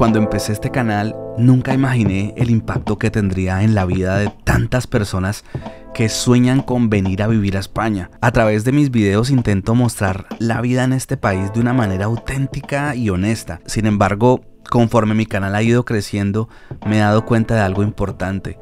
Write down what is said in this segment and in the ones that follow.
Cuando empecé este canal, nunca imaginé el impacto que tendría en la vida de tantas personas que sueñan con venir a vivir a España. A través de mis videos intento mostrar la vida en este país de una manera auténtica y honesta. Sin embargo, conforme mi canal ha ido creciendo, me he dado cuenta de algo importante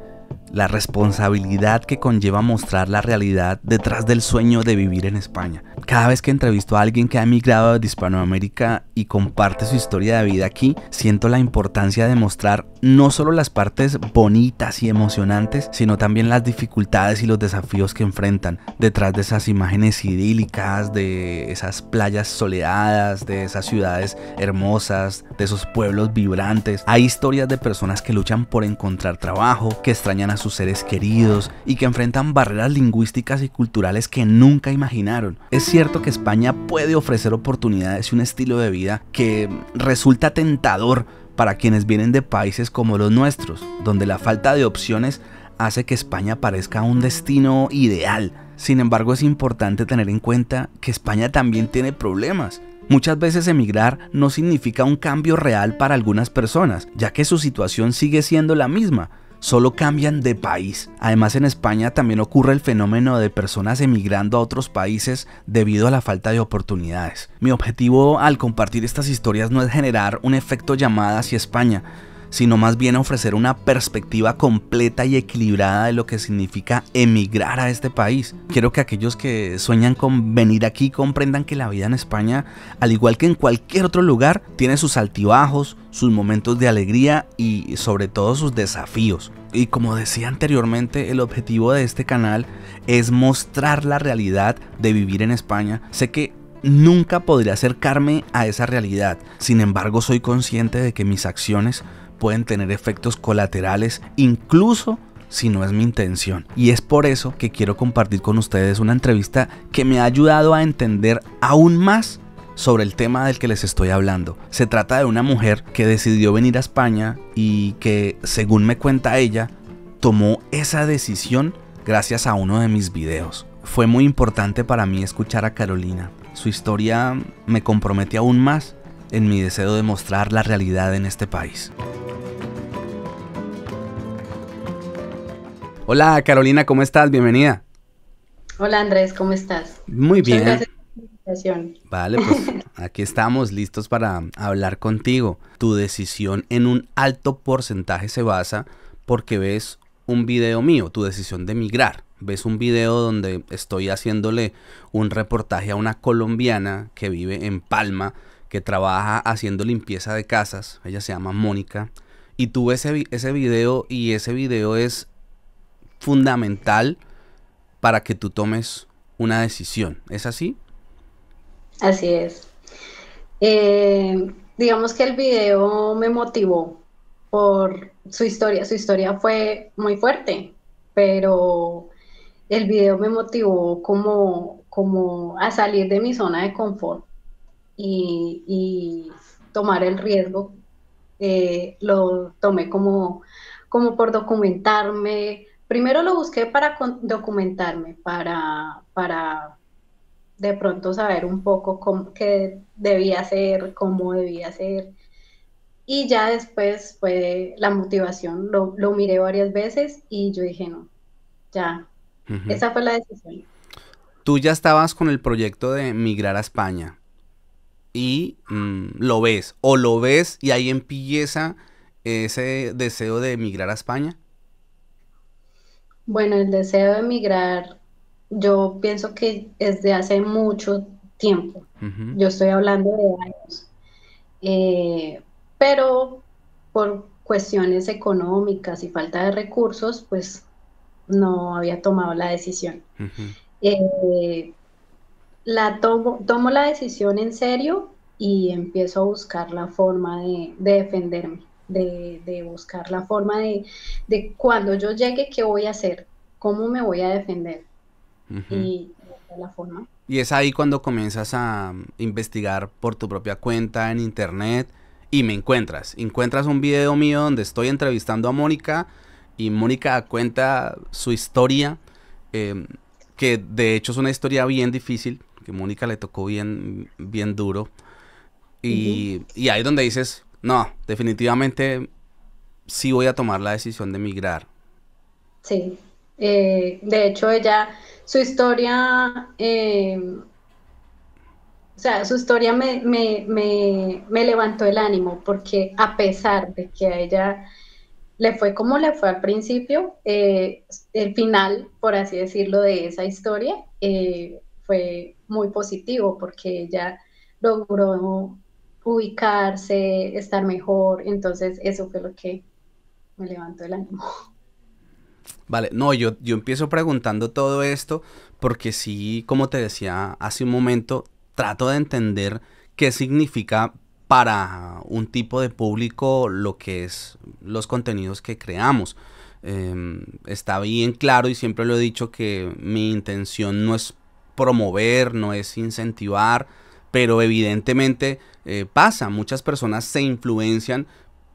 la responsabilidad que conlleva mostrar la realidad detrás del sueño de vivir en España. Cada vez que entrevisto a alguien que ha emigrado de Hispanoamérica y comparte su historia de vida aquí, siento la importancia de mostrar no solo las partes bonitas y emocionantes, sino también las dificultades y los desafíos que enfrentan detrás de esas imágenes idílicas, de esas playas soleadas, de esas ciudades hermosas, de esos pueblos vibrantes. Hay historias de personas que luchan por encontrar trabajo, que extrañan a sus seres queridos y que enfrentan barreras lingüísticas y culturales que nunca imaginaron. Es cierto que España puede ofrecer oportunidades y un estilo de vida que resulta tentador para quienes vienen de países como los nuestros, donde la falta de opciones hace que España parezca un destino ideal. Sin embargo, es importante tener en cuenta que España también tiene problemas. Muchas veces emigrar no significa un cambio real para algunas personas, ya que su situación sigue siendo la misma solo cambian de país. Además en España también ocurre el fenómeno de personas emigrando a otros países debido a la falta de oportunidades. Mi objetivo al compartir estas historias no es generar un efecto llamada hacia España, sino más bien ofrecer una perspectiva completa y equilibrada de lo que significa emigrar a este país. Quiero que aquellos que sueñan con venir aquí comprendan que la vida en España, al igual que en cualquier otro lugar, tiene sus altibajos, sus momentos de alegría y sobre todo sus desafíos. Y como decía anteriormente, el objetivo de este canal es mostrar la realidad de vivir en España. Sé que nunca podré acercarme a esa realidad, sin embargo soy consciente de que mis acciones pueden tener efectos colaterales incluso si no es mi intención. Y es por eso que quiero compartir con ustedes una entrevista que me ha ayudado a entender aún más sobre el tema del que les estoy hablando. Se trata de una mujer que decidió venir a España y que, según me cuenta ella, tomó esa decisión gracias a uno de mis videos. Fue muy importante para mí escuchar a Carolina. Su historia me compromete aún más en mi deseo de mostrar la realidad en este país. Hola Carolina, ¿cómo estás? Bienvenida. Hola Andrés, ¿cómo estás? Muy bien. gracias Vale, pues aquí estamos listos para hablar contigo. Tu decisión en un alto porcentaje se basa porque ves un video mío, tu decisión de emigrar. Ves un video donde estoy haciéndole un reportaje a una colombiana que vive en Palma, que trabaja haciendo limpieza de casas. Ella se llama Mónica. Y tú ves ese, ese video y ese video es fundamental para que tú tomes una decisión. ¿Es así? Así es. Eh, digamos que el video me motivó por su historia. Su historia fue muy fuerte, pero el video me motivó como, como a salir de mi zona de confort y, tomar el riesgo. Eh, lo tomé como, como por documentarme, Primero lo busqué para documentarme, para, para de pronto saber un poco cómo, qué debía hacer, cómo debía hacer. Y ya después fue la motivación, lo, miré varias veces y yo dije, no, ya, esa fue la decisión. Tú ya estabas con el proyecto de migrar a España y mm, lo ves, o lo ves y ahí empieza ese deseo de emigrar a España. Bueno, el deseo de emigrar, yo pienso que es de hace mucho tiempo. Yo estoy hablando de años. Eh, pero por cuestiones económicas y falta de recursos, pues no había tomado la decisión. Eh, la tomo, tomo la decisión en serio y empiezo a buscar la forma de defenderme de, buscar la forma de, cuando yo llegue, ¿qué voy a hacer? ¿Cómo me voy a defender? Y la forma. Y es ahí cuando comienzas a investigar por tu propia cuenta en internet y me encuentras. Encuentras un video mío donde estoy entrevistando a Mónica y Mónica cuenta su historia, em, que de hecho es una historia bien difícil, que Mónica le tocó bien, bien duro. Y, y ahí donde dices, No, definitivamente sí voy a tomar la decisión de emigrar. Sí, eh, de hecho ella, su historia, eh, o sea, su historia me, me, levantó el ánimo porque a pesar de que a ella le fue como le fue al principio, eh, el final, por así decirlo, de esa historia fue muy positivo porque ella logró ubicarse, estar mejor, entonces eso fue lo que me levantó el ánimo. Vale, no, yo, yo empiezo preguntando todo esto porque sí, como te decía hace un momento, trato de entender qué significa para un tipo de público lo que es los contenidos que creamos. Em, está bien claro y siempre lo he dicho que mi intención no es promover, no es incentivar, pero evidentemente eh, pasa, muchas personas se influencian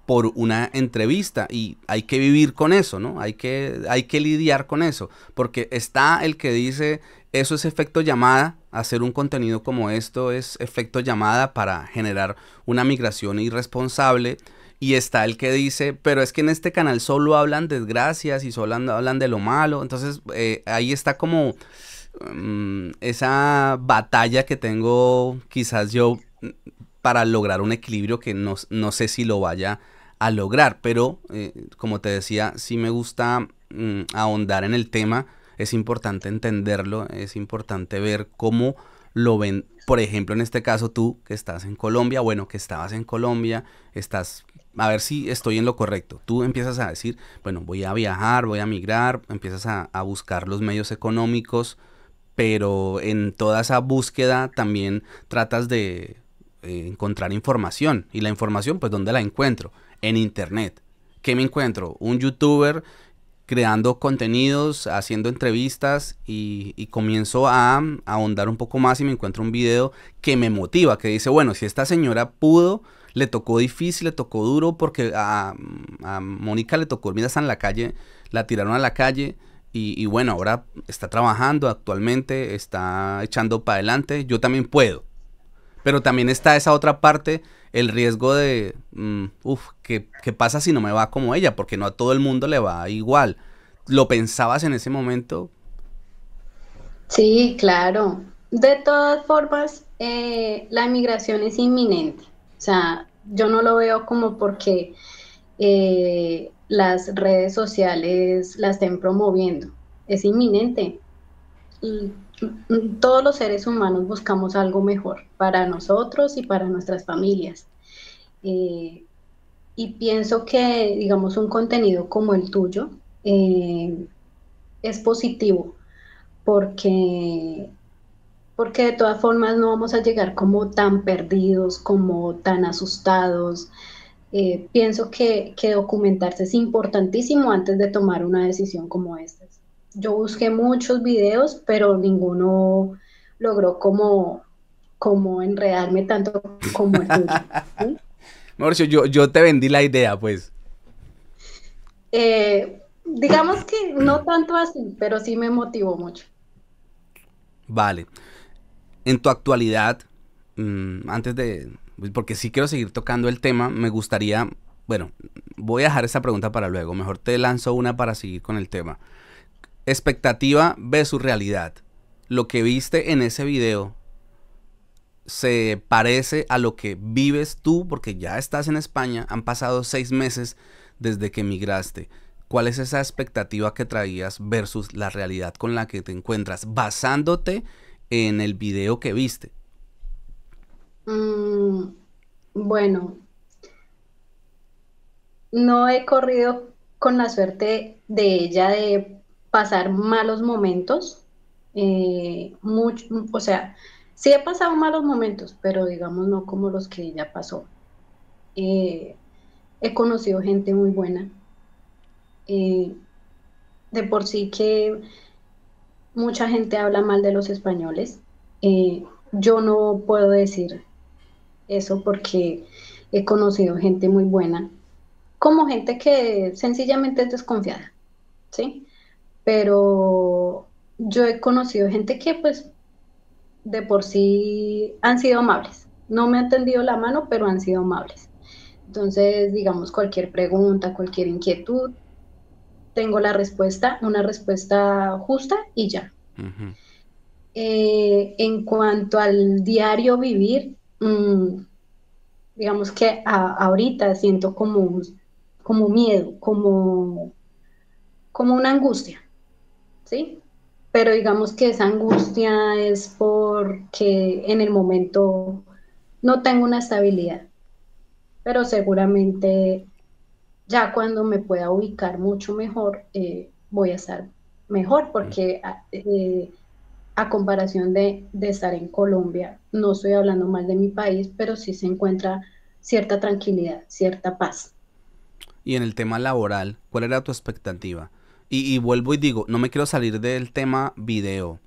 por una entrevista y hay que vivir con eso, ¿no? Hay que, hay que lidiar con eso, porque está el que dice, eso es efecto llamada, hacer un contenido como esto es efecto llamada para generar una migración irresponsable, y está el que dice, pero es que en este canal solo hablan desgracias y solo hablan de lo malo, entonces eh, ahí está como mm, esa batalla que tengo quizás yo para lograr un equilibrio que no, no sé si lo vaya a lograr, pero eh, como te decía, si me gusta mm, ahondar en el tema, es importante entenderlo, es importante ver cómo lo ven, por ejemplo, en este caso tú que estás en Colombia, bueno, que estabas en Colombia, estás, a ver si estoy en lo correcto, tú empiezas a decir, bueno, voy a viajar, voy a migrar, empiezas a, a buscar los medios económicos, pero en toda esa búsqueda también tratas de eh, encontrar información. Y la información, pues, ¿dónde la encuentro? En Internet. ¿Qué me encuentro? Un youtuber creando contenidos, haciendo entrevistas y, comienzo a, ahondar un poco más y me encuentro un video que me motiva, que dice, bueno, si esta señora pudo, le tocó difícil, le tocó duro, porque a, Mónica le tocó, mira, está en la calle, la tiraron a la calle y, y bueno, ahora está trabajando actualmente, está echando para adelante, yo también puedo. Pero también está esa otra parte, el riesgo de, mm, uff, ¿qué, pasa si no me va como ella? Porque no a todo el mundo le va igual. ¿Lo pensabas en ese momento? Sí, claro. De todas formas, eh, la inmigración es inminente. O sea, yo no lo veo como porque eh, las redes sociales la estén promoviendo. Es inminente. Y todos los seres humanos buscamos algo mejor para nosotros y para nuestras familias. Eh, y pienso que, digamos, un contenido como el tuyo eh, es positivo porque, porque de todas formas no vamos a llegar como tan perdidos, como tan asustados. Eh, pienso que, que documentarse es importantísimo antes de tomar una decisión como esta yo busqué muchos videos, pero ninguno logró como, como enredarme tanto como el tuyo. Mauricio, yo, yo te vendí la idea, pues. Eh, digamos que no tanto así, pero sí me motivó mucho. Vale. En tu actualidad, mm, antes de, porque sí quiero seguir tocando el tema, me gustaría, bueno, voy a dejar esa pregunta para luego, mejor te lanzo una para seguir con el tema expectativa su realidad. Lo que viste en ese video se parece a lo que vives tú porque ya estás en España, han pasado seis meses desde que emigraste. ¿Cuál es esa expectativa que traías versus la realidad con la que te encuentras basándote en el video que viste? Mm, bueno, no he corrido con la suerte de ella de pasar malos momentos. Eh, mucho, o sea, sí he pasado malos momentos, pero digamos no como los que ella pasó. Eh, he conocido gente muy buena. Eh, de por sí que mucha gente habla mal de los españoles. yo no puedo decir eso porque he conocido gente muy buena, como gente que sencillamente es desconfiada, ¿sí? Pero yo he conocido gente que pues de por sí han sido amables. No me han tendido la mano, pero han sido amables. Entonces, digamos, cualquier pregunta, cualquier inquietud, tengo la respuesta, una respuesta justa y ya. Eh, en cuanto al diario vivir, mm, digamos que ahorita siento como, como miedo, como, como una angustia, ¿sí? Pero digamos que esa angustia es porque en el momento no tengo una estabilidad, pero seguramente ya cuando me pueda ubicar mucho mejor, eh, voy a estar mejor, porque eh, a comparación de, estar en Colombia, no estoy hablando mal de mi país, pero sí se encuentra cierta tranquilidad, cierta paz. Y en el tema laboral, ¿cuál era tu expectativa? Y, vuelvo y digo, no me quiero salir del tema video,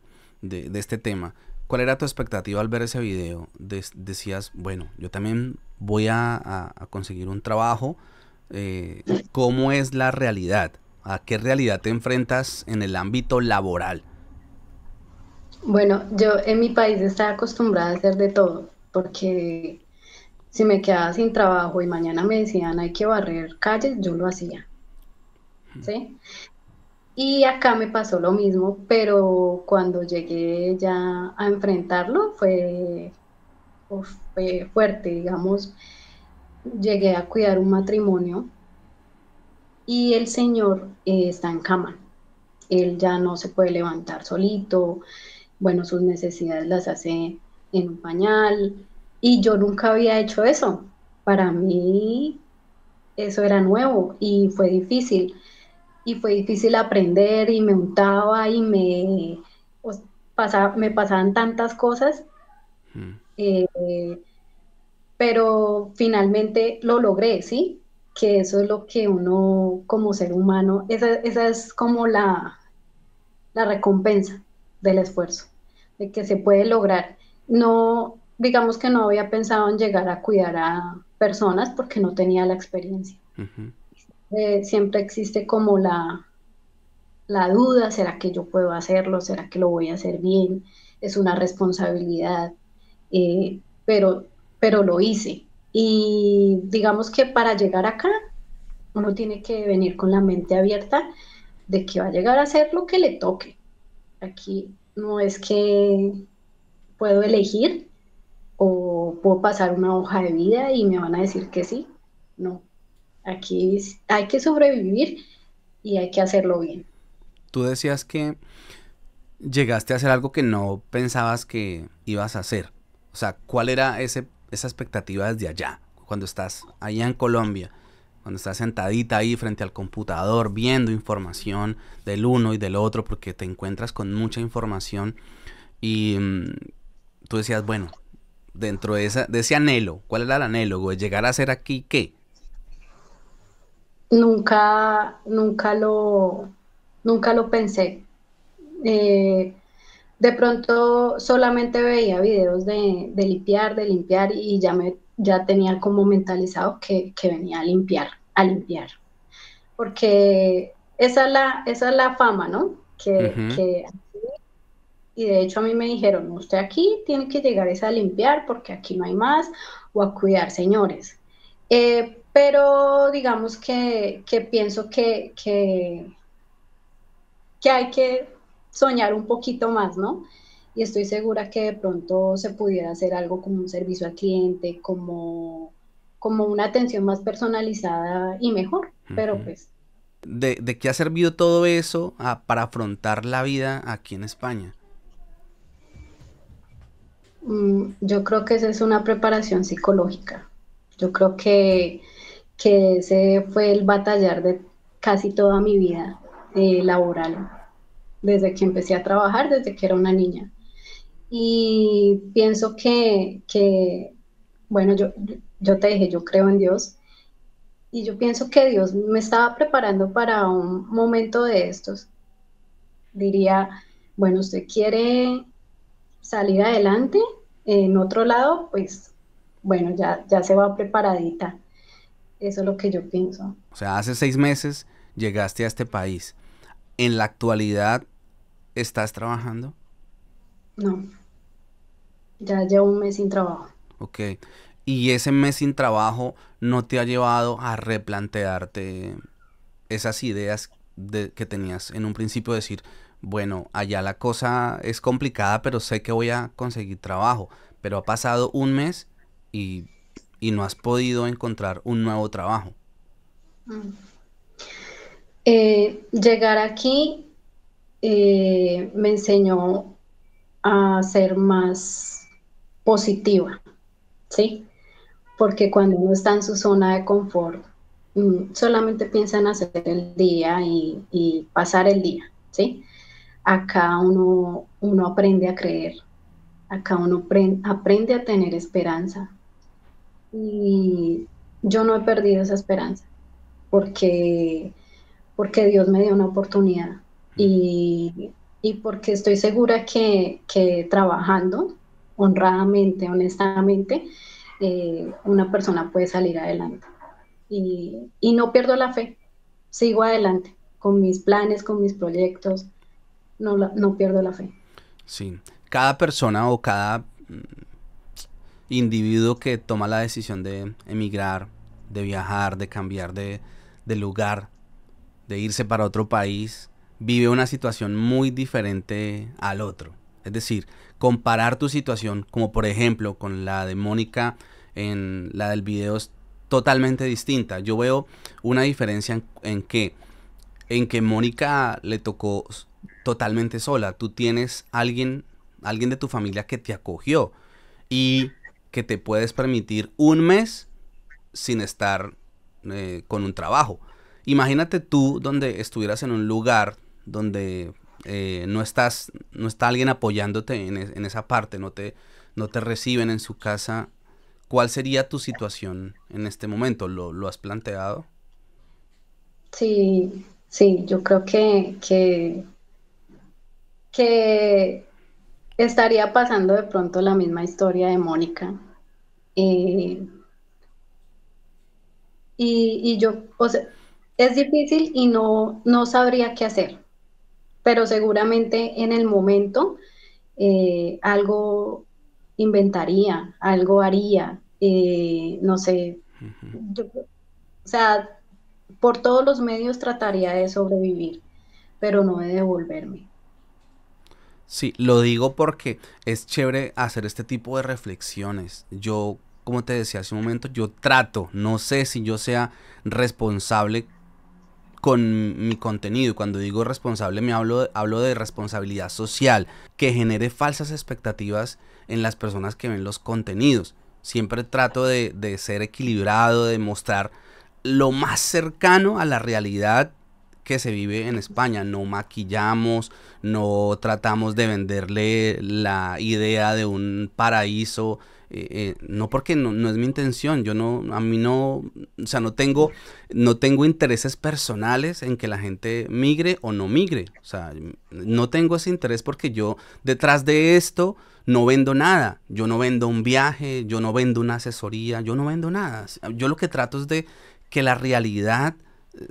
de, este tema. ¿Cuál era tu expectativa al ver ese video? decías, bueno, yo también voy a, conseguir un trabajo. Eh, ¿Cómo es la realidad? ¿A qué realidad te enfrentas en el ámbito laboral? Bueno, yo en mi país estaba acostumbrada a hacer de todo, porque si me quedaba sin trabajo y mañana me decían hay que barrer calles, yo lo hacía. ¿Sí? Y acá me pasó lo mismo, pero cuando llegué ya a enfrentarlo fue, fue fuerte, digamos. Llegué a cuidar un matrimonio y el señor eh, está en cama. Él ya no se puede levantar solito, bueno, sus necesidades las hace en un pañal y yo nunca había hecho eso. Para mí eso era nuevo y fue difícil. Y fue difícil aprender y me untaba y me, pues, pasaba, me pasaban tantas cosas. Mm. Eh, pero finalmente lo logré, ¿sí? Que eso es lo que uno como ser humano, esa, esa es como la, la recompensa del esfuerzo, de que se puede lograr. No, digamos que no había pensado en llegar a cuidar a personas porque no tenía la experiencia. Eh, siempre existe como la, la duda, ¿será que yo puedo hacerlo? ¿Será que lo voy a hacer bien? Es una responsabilidad, eh, pero, pero lo hice. Y digamos que para llegar acá, uno tiene que venir con la mente abierta de que va a llegar a hacer lo que le toque. Aquí no es que puedo elegir o puedo pasar una hoja de vida y me van a decir que sí. No, aquí hay que sobrevivir y hay que hacerlo bien. Tú decías que llegaste a hacer algo que no pensabas que ibas a hacer. O sea, ¿cuál era ese, esa expectativa desde allá? Cuando estás allá en Colombia, cuando estás sentadita ahí frente al computador viendo información del uno y del otro porque te encuentras con mucha información y mm, tú decías, bueno, dentro de, esa, de ese anhelo, ¿cuál era el anhelo? ¿Llegar a ser aquí qué? Nunca, nunca lo, nunca lo pensé. Eh, de pronto solamente veía videos de, limpiar, de limpiar y ya me ya tenía como mentalizado que, venía a limpiar, a limpiar. Porque esa es la, esa es la fama, ¿no? Que, y de hecho a mí me dijeron, usted aquí tiene que llegar a limpiar porque aquí no hay más, o a cuidar señores. Eh, pero digamos que, pienso que, que, hay que soñar un poquito más, ¿no? Y estoy segura que de pronto se pudiera hacer algo como un servicio al cliente, como, como una atención más personalizada y mejor, pero pues... ¿De, ¿De, qué ha servido todo eso ah, para afrontar la vida aquí en España? Mm, yo creo que esa es una preparación psicológica. Yo creo que, ese fue el batallar de casi toda mi vida eh, laboral, desde que empecé a trabajar, desde que era una niña. Y pienso que, bueno, yo, yo te dije, yo creo en Dios, y yo pienso que Dios me estaba preparando para un momento de estos. Diría, bueno, usted quiere salir adelante, en otro lado, pues bueno, ya, ya se va preparadita. Eso es lo que yo pienso. O sea, hace seis meses llegaste a este país. ¿En la actualidad estás trabajando? No. Ya llevo un mes sin trabajo. Ok. y ese mes sin trabajo no te ha llevado a replantearte esas ideas que tenías en un principio, decir, bueno, allá la cosa es complicada, pero sé que voy a conseguir trabajo, pero ha pasado un mes y, no has podido encontrar un nuevo trabajo. Mm. Eh, llegar aquí eh, me enseñó a ser más positiva, ¿sí? Porque cuando uno está en su zona de confort, mm, solamente piensa en hacer el día y, pasar el día, ¿sí? Acá uno, uno aprende a creer, acá uno aprende a tener esperanza. Y yo no he perdido esa esperanza, porque porque Dios me dio una oportunidad y, porque estoy segura que, trabajando honradamente, honestamente, eh, una persona puede salir adelante. Y, no pierdo la fe, sigo adelante con mis planes, con mis proyectos, no, no pierdo la fe. Sí, cada persona o cada mm, individuo que toma la decisión de emigrar, de viajar, de cambiar de, lugar, de irse para otro país, vive una situación muy diferente al otro. Es decir, comparar tu situación, como por ejemplo con la de Mónica en la del video, es totalmente distinta. Yo veo una diferencia en, que en que Mónica le tocó totalmente sola. Tú tienes alguien, alguien de tu familia que te acogió y que te puedes permitir un mes sin estar eh, con un trabajo. Imagínate tú donde estuvieras en un lugar donde eh, no estás, no está alguien apoyándote en, esa parte, no te, no te reciben en su casa. ¿Cuál sería tu situación en este momento? ¿Lo, has planteado? Sí, sí, yo creo que, que, que estaría pasando de pronto la misma historia de Mónica. Eh, y, y, yo, o sea, es difícil y no, no sabría qué hacer, pero seguramente en el momento eh, algo inventaría, algo haría, eh, no sé, o sea, por todos los medios trataría de sobrevivir, pero no de devolverme. Sí, lo digo porque es chévere hacer este tipo de reflexiones. Yo, como te decía hace un momento, yo trato, no sé si yo sea responsable con mi contenido. Cuando digo responsable me hablo, hablo de responsabilidad social, que genere falsas expectativas en las personas que ven los contenidos. Siempre trato de, de ser equilibrado, de mostrar lo más cercano a la realidad que se vive en España. No maquillamos, no tratamos de venderle la idea de un paraíso eh, eh, no porque no, es mi intención, yo no, a mí no, o sea, no tengo, no tengo intereses personales en que la gente migre o no migre, o sea, no tengo ese interés porque yo detrás de esto no vendo nada, yo no vendo un viaje, yo no vendo una asesoría, yo no vendo nada, yo lo que trato es de que la realidad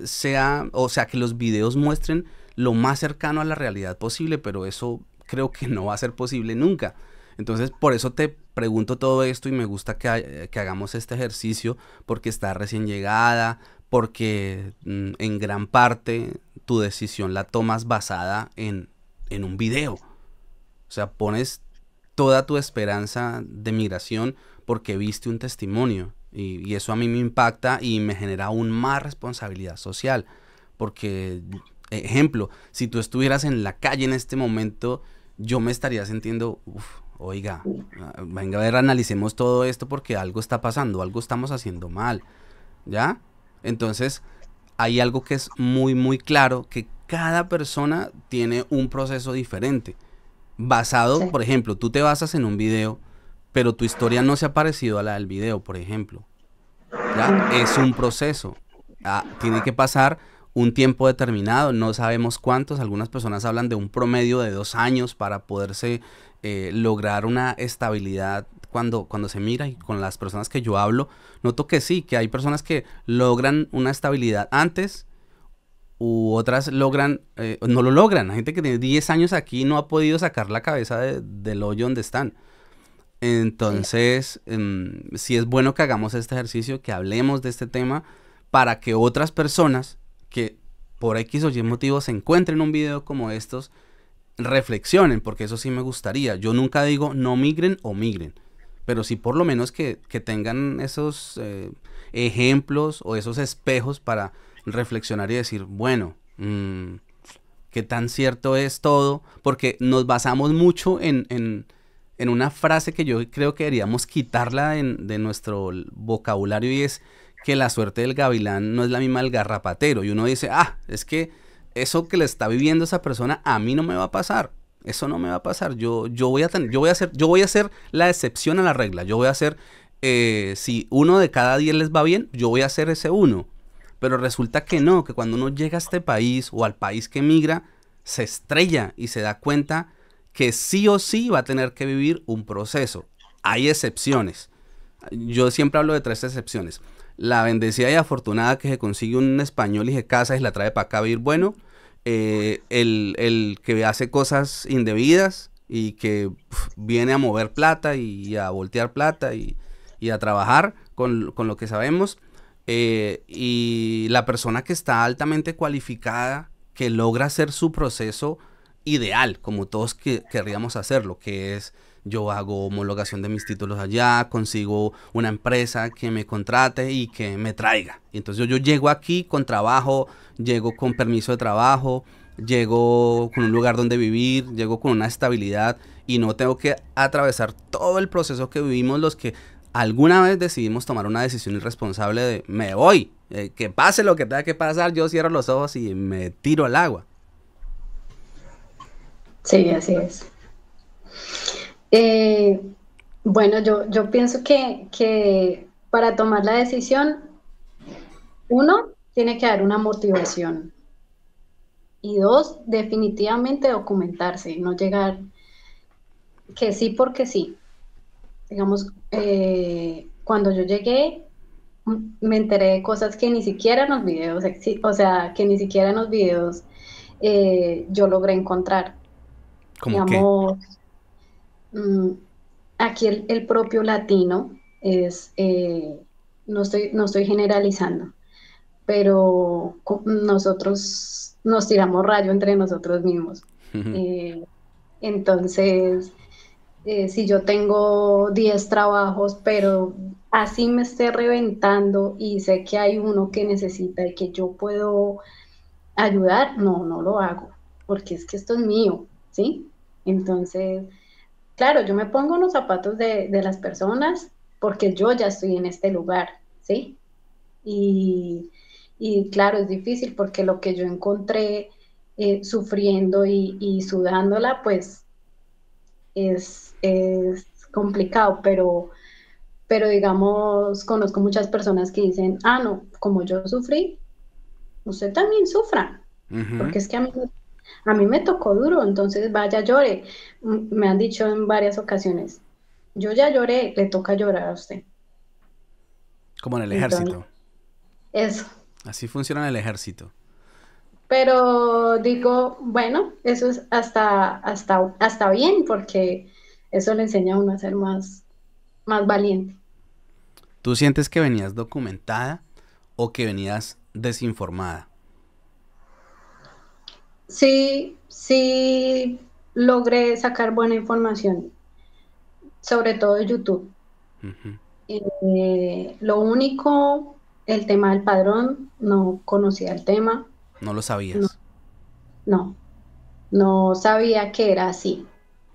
sea, o sea, que los videos muestren lo más cercano a la realidad posible, pero eso creo que no va a ser posible nunca. Entonces, por eso te pregunto todo esto y me gusta que, hagamos este ejercicio porque está recién llegada, porque mm, en gran parte tu decisión la tomas basada en, un video. O sea, pones toda tu esperanza de migración porque viste un testimonio. Y, y, eso a mí me impacta y me genera aún más responsabilidad social. Porque, ejemplo, si tú estuvieras en la calle en este momento, yo me estaría sintiendo, oiga, ah, venga a ver, analicemos todo esto porque algo está pasando, algo estamos haciendo mal, ¿ya? Entonces, hay algo que es muy, muy claro, que cada persona tiene un proceso diferente. Basado, por ejemplo, tú te basas en un video, pero tu historia no se ha parecido a la del video, por ejemplo. Es un proceso. Tiene que pasar un tiempo determinado, no sabemos cuántos, algunas personas hablan de un promedio de dos años para poderse eh, lograr una estabilidad cuando, cuando se mira y con las personas que yo hablo, noto que sí, que hay personas que logran una estabilidad antes u otras logran, eh, no lo logran, hay gente que tiene 10 años aquí no ha podido sacar la cabeza del hoyo donde están. Entonces, em, sí es bueno que hagamos este ejercicio, que hablemos de este tema para que otras personas que por X o Y motivos encuentren un video como estos, reflexionen, porque eso sí me gustaría. Yo nunca digo no migren o migren, pero sí por lo menos que, tengan esos eh, ejemplos o esos espejos para reflexionar y decir, bueno, mm, qué tan cierto es todo, porque nos basamos mucho en, en una frase que yo creo que deberíamos quitarla de nuestro vocabulario y es que la suerte del gavilán no es la misma del garrapatero. Y uno dice, ah, es que eso que le está viviendo esa persona a mí no me va a pasar. Eso no me va a pasar. Yo, yo voy a yo voy a hacer, yo voy a hacer la excepción a la regla. Yo voy a hacer, eh, si uno de cada diez les va bien, yo voy a hacer ese uno. Pero resulta que no, que cuando uno llega a este país o al país que migra, se estrella y se da cuenta que sí o sí va a tener que vivir un proceso. Hay excepciones. Yo siempre hablo de tres excepciones la bendecida y afortunada que se consigue un español y se casa y la trae para acá a vivir bueno, eh, el, que hace cosas indebidas y que viene a mover plata y a voltear plata y, a trabajar con, lo que sabemos, eh, y la persona que está altamente cualificada, que logra hacer su proceso ideal, como todos que, querríamos hacerlo, que es yo hago homologación de mis títulos allá, consigo una empresa que me contrate y que me traiga. Y entonces yo, llego aquí con trabajo, llego con permiso de trabajo, llego con un lugar donde vivir, llego con una estabilidad y no tengo que atravesar todo el proceso que vivimos los que alguna vez decidimos tomar una decisión irresponsable de me voy, eh, que pase lo que tenga que pasar, yo cierro los ojos y me tiro al agua. Sí, así es. Eh, bueno, yo, yo pienso que, para tomar la decisión, uno, tiene que haber una motivación. Y dos, definitivamente documentarse, no llegar que sí porque sí. Digamos, eh, cuando yo llegué, me enteré de cosas que ni siquiera en los videos, o sea, que ni siquiera en los videos eh, yo logré encontrar. ¿Cómo Digamos, Mm, aquí el, propio latino es, eh, no, estoy, no estoy generalizando, pero nosotros nos tiramos rayo entre nosotros mismos. Eh, entonces, eh, si yo tengo 10 trabajos, pero así me esté reventando y sé que hay uno que necesita y que yo puedo ayudar, no, no lo hago, porque es que esto es mío, ¿sí? Entonces, claro, yo me pongo en los zapatos de, las personas porque yo ya estoy en este lugar, ¿sí? Y, claro, es difícil porque lo que yo encontré eh, sufriendo y, sudándola, pues es, complicado, pero, pero digamos, conozco muchas personas que dicen, ah, no, como yo sufrí, usted también sufra, porque es que a mí a mí me tocó duro, entonces vaya, llore. Me han dicho en varias ocasiones, yo ya lloré, le toca llorar a usted. Como en el ejército. eso. Así funciona en el ejército. Pero digo, bueno, eso es hasta, hasta, hasta bien, porque eso le enseña a uno a ser más, más valiente. ¿Tú sientes que venías documentada o que venías desinformada? Sí, sí logré sacar buena información, sobre todo de YouTube. Eh, lo único, el tema del padrón, no conocía el tema. ¿No lo sabías? No, no, sabía que era así.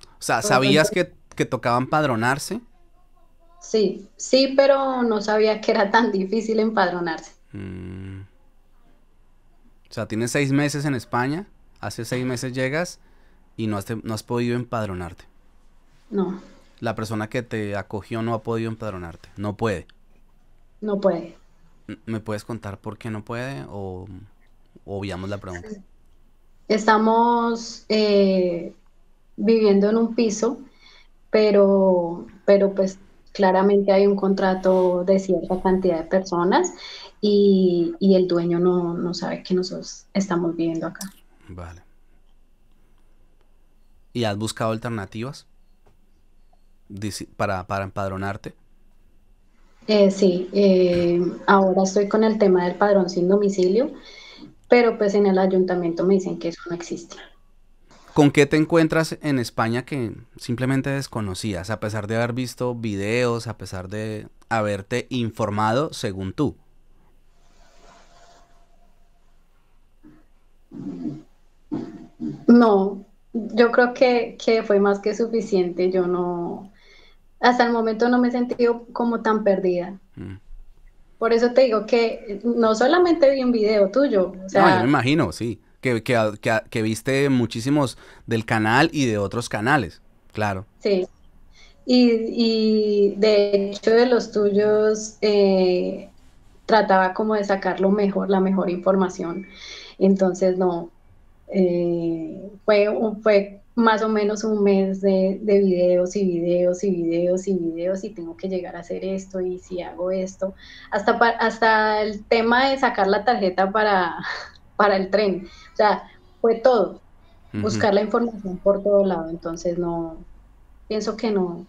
O sea, ¿sabías que, tocaban padronarse? Sí, sí, pero no sabía que era tan difícil empadronarse. Mm. O sea, tienes seis meses en España hace seis meses llegas y no has, no has podido empadronarte. No. La persona que te acogió no ha podido empadronarte. No puede. No puede. ¿Me puedes contar por qué no puede o obviamos la pregunta? Estamos eh, viviendo en un piso, pero, pero pues claramente hay un contrato de cierta cantidad de personas y, y el dueño no, no sabe que nosotros estamos viviendo acá. Vale. ¿Y has buscado alternativas? para, para empadronarte? Eh, sí, eh, ahora estoy con el tema del padrón sin domicilio, pero pues en el ayuntamiento me dicen que eso no existe. ¿Con qué te encuentras en España que simplemente desconocías, a pesar de haber visto videos, a pesar de haberte informado según tú? No, yo creo que, fue más que suficiente. Yo no, hasta el momento no me he sentido como tan perdida. Mm. Por eso te digo que no solamente vi un video tuyo. no, yo me imagino, sí que, que, viste muchísimos del canal y de otros canales, claro. Sí. Y, de hecho de los tuyos eh, trataba como de sacar lo mejor, la mejor información. Entonces no, eh, fue, fue más o menos un mes de, de, videos y videos y videos y videos y tengo que llegar a hacer esto y si hago esto, hasta, hasta el tema de sacar la tarjeta para, para el tren. O sea, fue todo. Buscar la información por todo lado. Entonces no, pienso que no.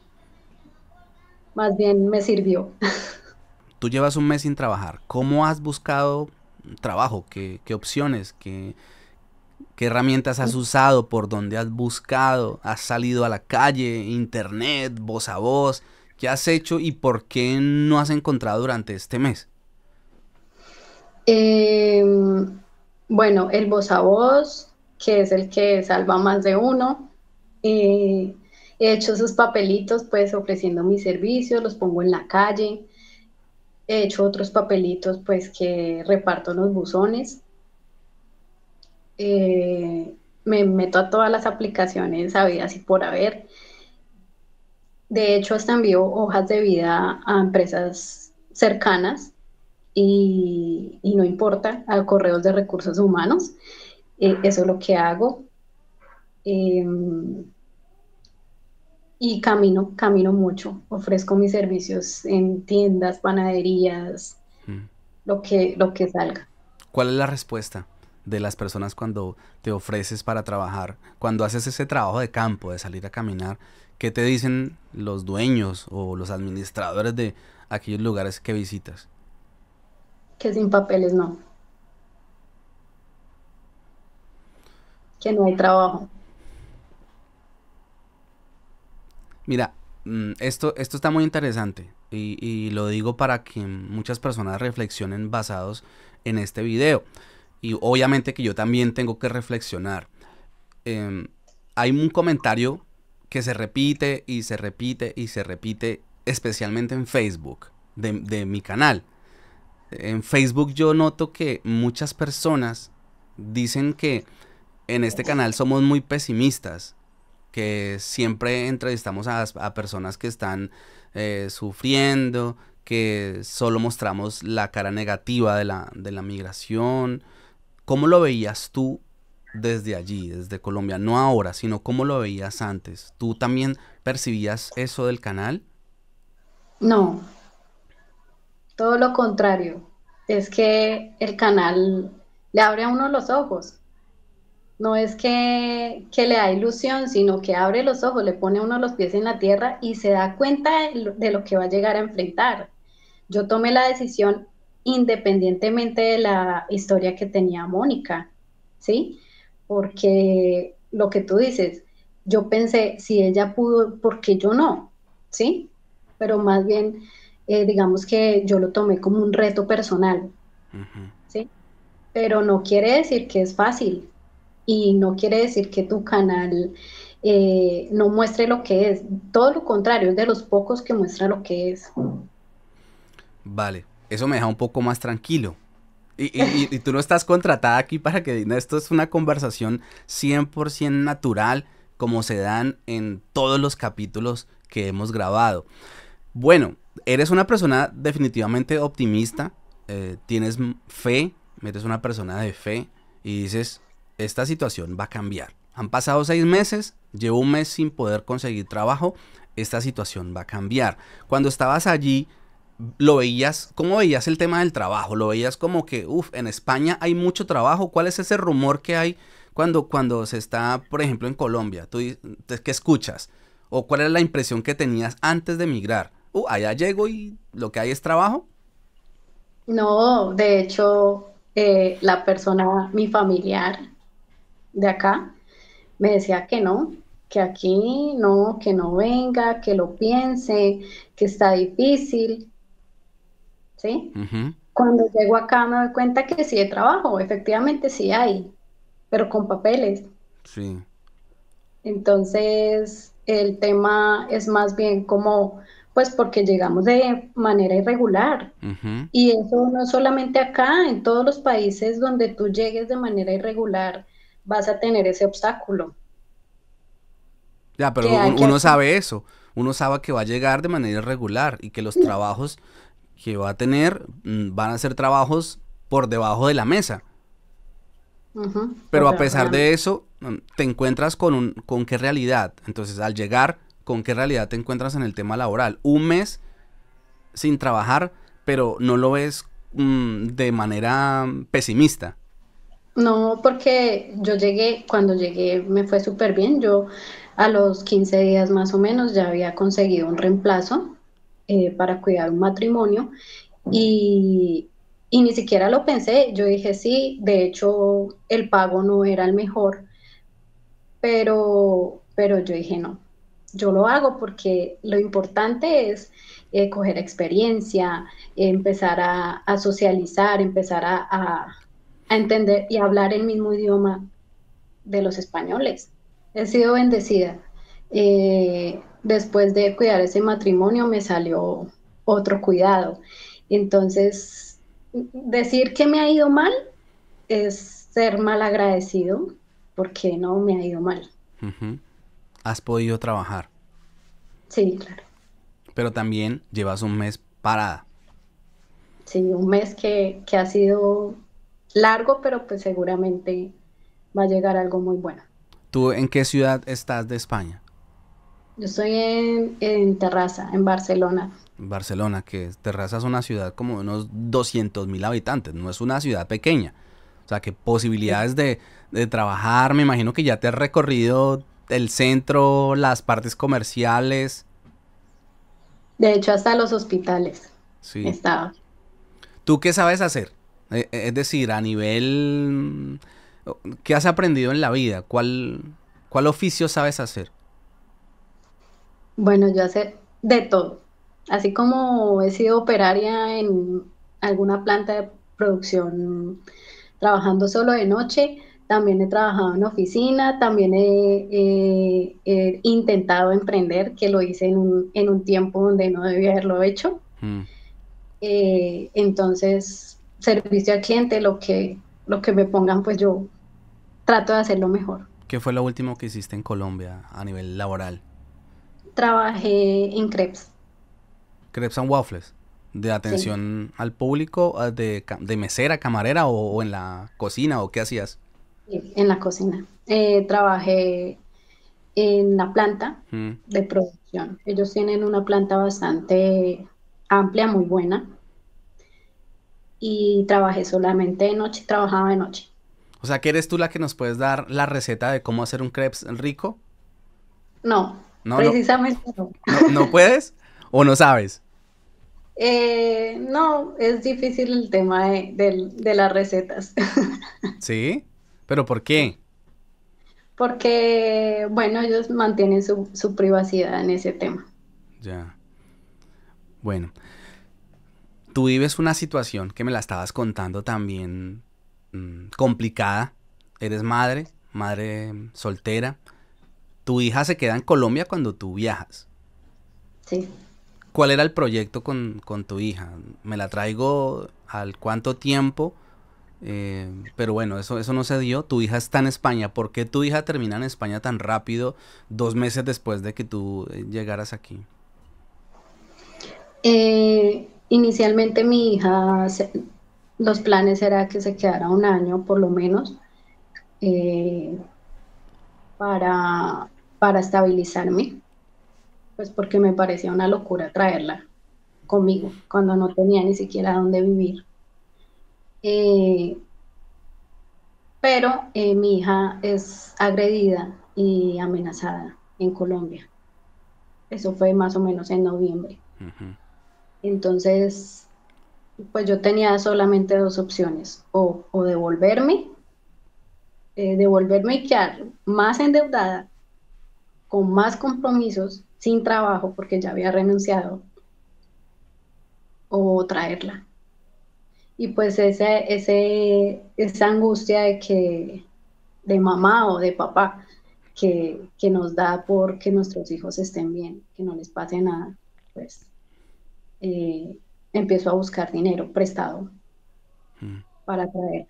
Más bien me sirvió. Tú llevas un mes sin trabajar. ¿Cómo has buscado trabajo? ¿Qué, opciones? ¿Qué, ¿Qué herramientas has usado? ¿Por dónde has buscado? ¿Has salido a la calle? ¿Internet? ¿Voz a voz? ¿Qué has hecho y por qué no has encontrado durante este mes? Eh, bueno, el voz a voz, que es el que salva más de uno. Eh, he hecho sus papelitos, pues ofreciendo mis servicios, los pongo en la calle. He hecho otros papelitos, pues que reparto en los buzones. Eh, me meto a todas las aplicaciones habidas y por haber. De hecho, hasta envío hojas de vida a empresas cercanas y, no importa, a correos de recursos humanos. Eh, eso es lo que hago. Em, y camino, camino mucho. Ofrezco mis servicios en tiendas, panaderías, mm. lo, que, lo que salga. ¿Cuál es la respuesta de las personas cuando te ofreces para trabajar? Cuando haces ese trabajo de campo, de salir a caminar, ¿qué te dicen los dueños o los administradores de aquellos lugares que visitas? que sin papeles no. Que no hay trabajo. Mira, mm, esto, esto está muy interesante y, lo digo para que muchas personas reflexionen basados en este video. Y obviamente que yo también tengo que reflexionar. Em, hay un comentario que se repite y se repite y se repite, especialmente en Facebook de, mi canal en Facebook yo noto que muchas personas dicen que en este canal somos muy pesimistas, que siempre entrevistamos a, personas que están eh, sufriendo, que solo mostramos la cara negativa de la migración. ¿Cómo lo veías tú desde allí, desde Colombia? No ahora, sino cómo lo veías antes. ¿Tú también percibías eso del canal? No, todo lo contrario, es que el canal le abre a uno los ojos. No es que, le da ilusión, sino que abre los ojos, le pone a uno los pies en la tierra y se da cuenta de lo, que va a llegar a enfrentar. Yo tomé la decisión independientemente de la historia que tenía Mónica, ¿sí? Porque lo que tú dices, yo pensé, si ella pudo, ¿por qué yo no? ¿Sí? Pero más bien eh, digamos que yo lo tomé como un reto personal, ¿sí? Pero no quiere decir que es fácil y no quiere decir que tu canal eh, no muestre lo que es, todo lo contrario, es de los pocos que muestra lo que es. Vale, eso me deja un poco más tranquilo. Y, tú no estás contratada aquí para que esto es una conversación 100% natural como se dan en todos los capítulos que hemos grabado. Bueno, eres una persona definitivamente optimista, eh, tienes fe, eres una persona de fe y dices, esta situación va a cambiar. Han pasado seis meses, llevo un mes sin poder conseguir trabajo, esta situación va a cambiar. Cuando estabas allí, lo veías, ¿cómo veías el tema del trabajo? Lo veías como que, uff, en España hay mucho trabajo. ¿Cuál es ese rumor que hay cuando, cuando se está, por ejemplo, en Colombia? ¿Tú qué escuchas? ¿O cuál era la impresión que tenías antes de emigrar? Uh, allá llego y lo que hay es trabajo. No, de hecho, eh, la persona, mi familiar de acá, me decía que no, que aquí no, que no venga, que lo piense, que está difícil. ¿Sí? Cuando llego acá me doy cuenta que sí hay trabajo, efectivamente sí hay, pero con papeles. Sí. Entonces, el tema es más bien como, pues porque llegamos de manera irregular. Y eso no solamente acá, en todos los países donde tú llegues de manera irregular, vas a tener ese obstáculo. Ya, pero uno, sabe eso. Uno sabe que va a llegar de manera irregular y que los trabajos que va a tener mm, van a ser trabajos por debajo de la mesa. Pero a pesar de eso, mm, te encuentras con, un, con qué realidad. Entonces, al llegar, ¿con qué realidad te encuentras en el tema laboral? Un mes sin trabajar, pero no lo ves mm, de manera pesimista. No, porque yo llegué, cuando llegué me fue súper bien. Yo a los 15 días más o menos ya había conseguido un reemplazo eh, para cuidar un matrimonio y, y ni siquiera lo pensé. Yo dije, sí, de hecho el pago no era el mejor, pero, pero yo dije, no, yo lo hago porque lo importante es eh, coger experiencia, empezar a, socializar, empezar a, a, entender y hablar el mismo idioma de los españoles he sido bendecida. Eh, después de cuidar ese matrimonio me salió otro cuidado. Entonces, decir que me ha ido mal es ser mal agradecido porque no me ha ido mal. ¿Has podido trabajar? Sí, claro. Pero también llevas un mes parada. Sí, un mes que, que ha sido largo, pero pues seguramente va a llegar algo muy bueno. ¿Tú en qué ciudad estás de España? Yo estoy en, en Terraza, en Barcelona. Barcelona, que Terraza es una ciudad como de unos 200 mil habitantes, no es una ciudad pequeña. O sea, que posibilidades de, trabajar, me imagino que ya te has recorrido el centro, las partes comerciales. De hecho, hasta los hospitales. Sí. Estaba. ¿Tú qué sabes hacer? E, e, es decir, a nivel ¿Qué has aprendido en la vida? ¿Cuál, cuál oficio sabes hacer? Bueno, yo sé de todo. Así como he sido operaria en alguna planta de producción trabajando solo de noche, también he trabajado en oficina, también he, intentado emprender, que lo hice en un, en un, tiempo donde no debía haberlo hecho. Mm. Eh, entonces, servicio al cliente, lo que, lo que me pongan, pues yo trato de hacerlo mejor. ¿Qué fue lo último que hiciste en Colombia a nivel laboral? Trabajé en crepes. Crepes and waffles. ¿De atención al público, ah, de, mesera, camarera o, en la cocina o qué hacías? En la cocina. Eh, trabajé en la planta mm. de producción. Ellos tienen una planta bastante amplia, muy buena. Y trabajé solamente de noche, trabajaba de noche. O sea, que eres tú la que nos puedes dar la receta de cómo hacer un crepes rico? No, precisamente no. no. puedes o no sabes? Eh, no, es difícil el tema de, las recetas. ¿Sí? ¿Pero por qué? Porque, bueno, ellos mantienen su, su privacidad en ese tema. Ya. Bueno, tú vives una situación que me la estabas contando también Mm, complicada. Eres madre, madre soltera. Tu hija se queda en Colombia cuando tú viajas. Sí. ¿Cuál era el proyecto con, tu hija? Me la traigo al cuánto tiempo, eh, pero bueno, eso, eso no se dio. Tu hija está en España. ¿Por qué tu hija termina en España tan rápido, dos meses después de que tú eh, llegaras aquí? Eh, inicialmente mi hija los planes era que se quedara un año por lo menos eh, para, para estabilizarme, pues porque me parecía una locura traerla conmigo cuando no tenía ni siquiera dónde vivir. Eh, pero eh, mi hija es agredida y amenazada en Colombia. Eso fue más o menos en noviembre. Entonces, pues yo tenía solamente dos opciones, o, devolverme, eh, devolverme y quedar más endeudada, con más compromisos, sin trabajo, porque ya había renunciado, o traerla. Y pues ese, ese, esa angustia de que, de mamá o de papá, que, nos da por que nuestros hijos estén bien, que no les pase nada, pues eh, empiezo a buscar dinero prestado mm. para traer.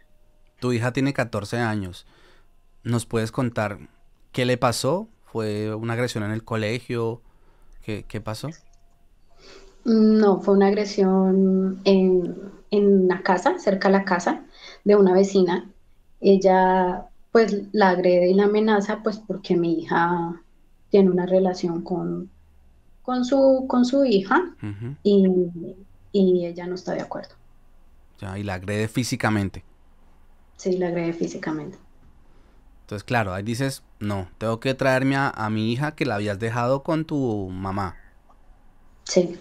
Tu hija tiene 14 años. ¿Nos puedes contar qué le pasó? ¿Fue una agresión en el colegio? ¿Qué, qué pasó? No, fue una agresión en, en la casa, cerca de la casa de una vecina. Ella pues la agrede y la amenaza pues porque mi hija tiene una relación con, con, su, con su hija y, ella no está de acuerdo. Ya, y la agrede físicamente. Sí, la agrede físicamente. Entonces, claro, ahí dices, no, tengo que traerme a, a mi hija que la habías dejado con tu mamá. Sí.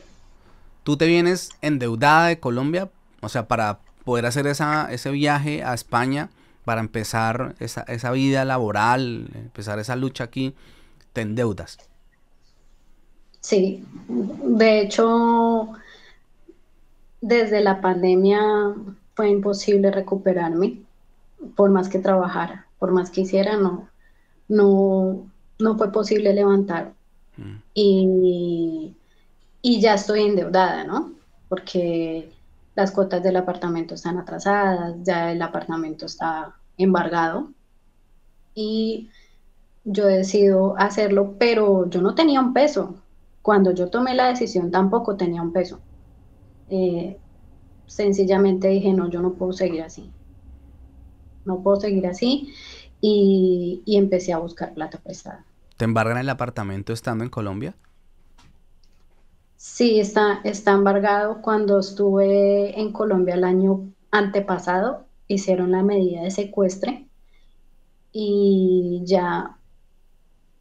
¿Tú te vienes endeudada de Colombia? O sea, para poder hacer esa, ese viaje a España, para empezar esa, esa vida laboral, empezar esa lucha aquí, te endeudas. Sí, de hecho, desde la pandemia fue imposible recuperarme, por más que trabajara, por más que hiciera, no, no, no fue posible levantar. Mm. Y y ya estoy endeudada, ¿no? Porque las cuotas del apartamento están atrasadas, ya el apartamento está embargado y yo decido hacerlo, pero yo no tenía un peso. Cuando yo tomé la decisión tampoco tenía un peso. Eh, sencillamente dije, no, yo no puedo seguir así. No puedo seguir así y, y empecé a buscar plata prestada. ¿Te embargan el apartamento estando en Colombia? Sí, está, está embargado. Cuando estuve en Colombia el año antepasado, hicieron la medida de secuestre y ya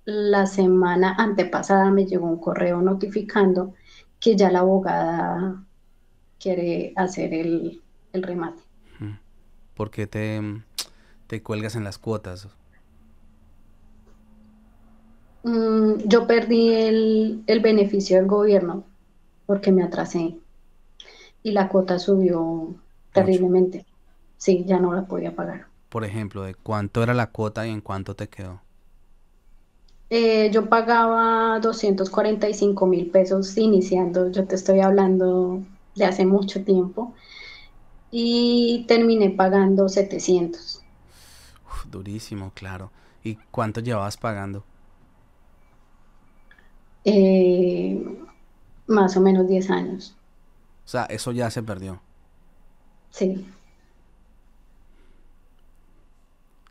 la semana antepasada me llegó un correo notificando que ya la abogada quiere hacer el, remate. ¿Por qué te, te cuelgas en las cuotas? Mm, yo perdí el, el, beneficio del gobierno porque me atrasé y la cuota subió terriblemente. Sí, ya no la podía pagar. Por ejemplo, ¿de cuánto era la cuota y en cuánto te quedó? Eh, yo pagaba 245 mil pesos iniciando, yo te estoy hablando de hace mucho tiempo, y terminé pagando 700. Durísimo, claro. ¿Y cuánto llevabas pagando? Eh, más o menos 10 años. O sea, eso ya se perdió. Sí.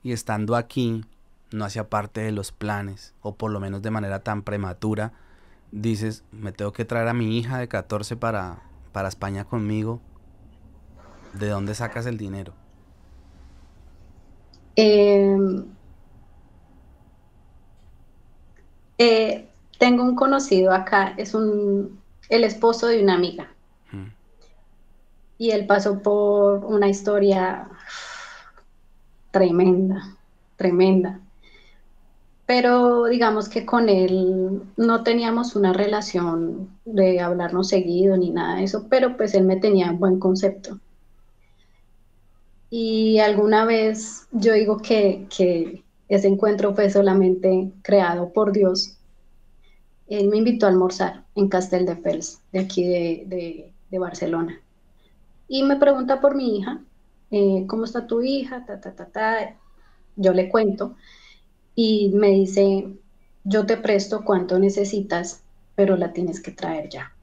Y estando aquí, no hacía parte de los planes, o por lo menos de manera tan prematura, dices, me tengo que traer a mi hija de 14 para, para España conmigo. ¿De dónde sacas el dinero? Em, eh, tengo un conocido acá, es un, el esposo de una amiga. Y él pasó por una historia tremenda, tremenda. Pero digamos que con él no teníamos una relación de hablarnos seguido ni nada de eso, pero pues él me tenía buen concepto. Y alguna vez yo digo que, ese encuentro fue solamente creado por Dios él me invitó a almorzar en Castel de Fels, de aquí de, Barcelona. Y me pregunta por mi hija, eh, ¿cómo está tu hija? Ta, ta, ta, ta. Yo le cuento y me dice, yo te presto cuánto necesitas, pero la tienes que traer ya.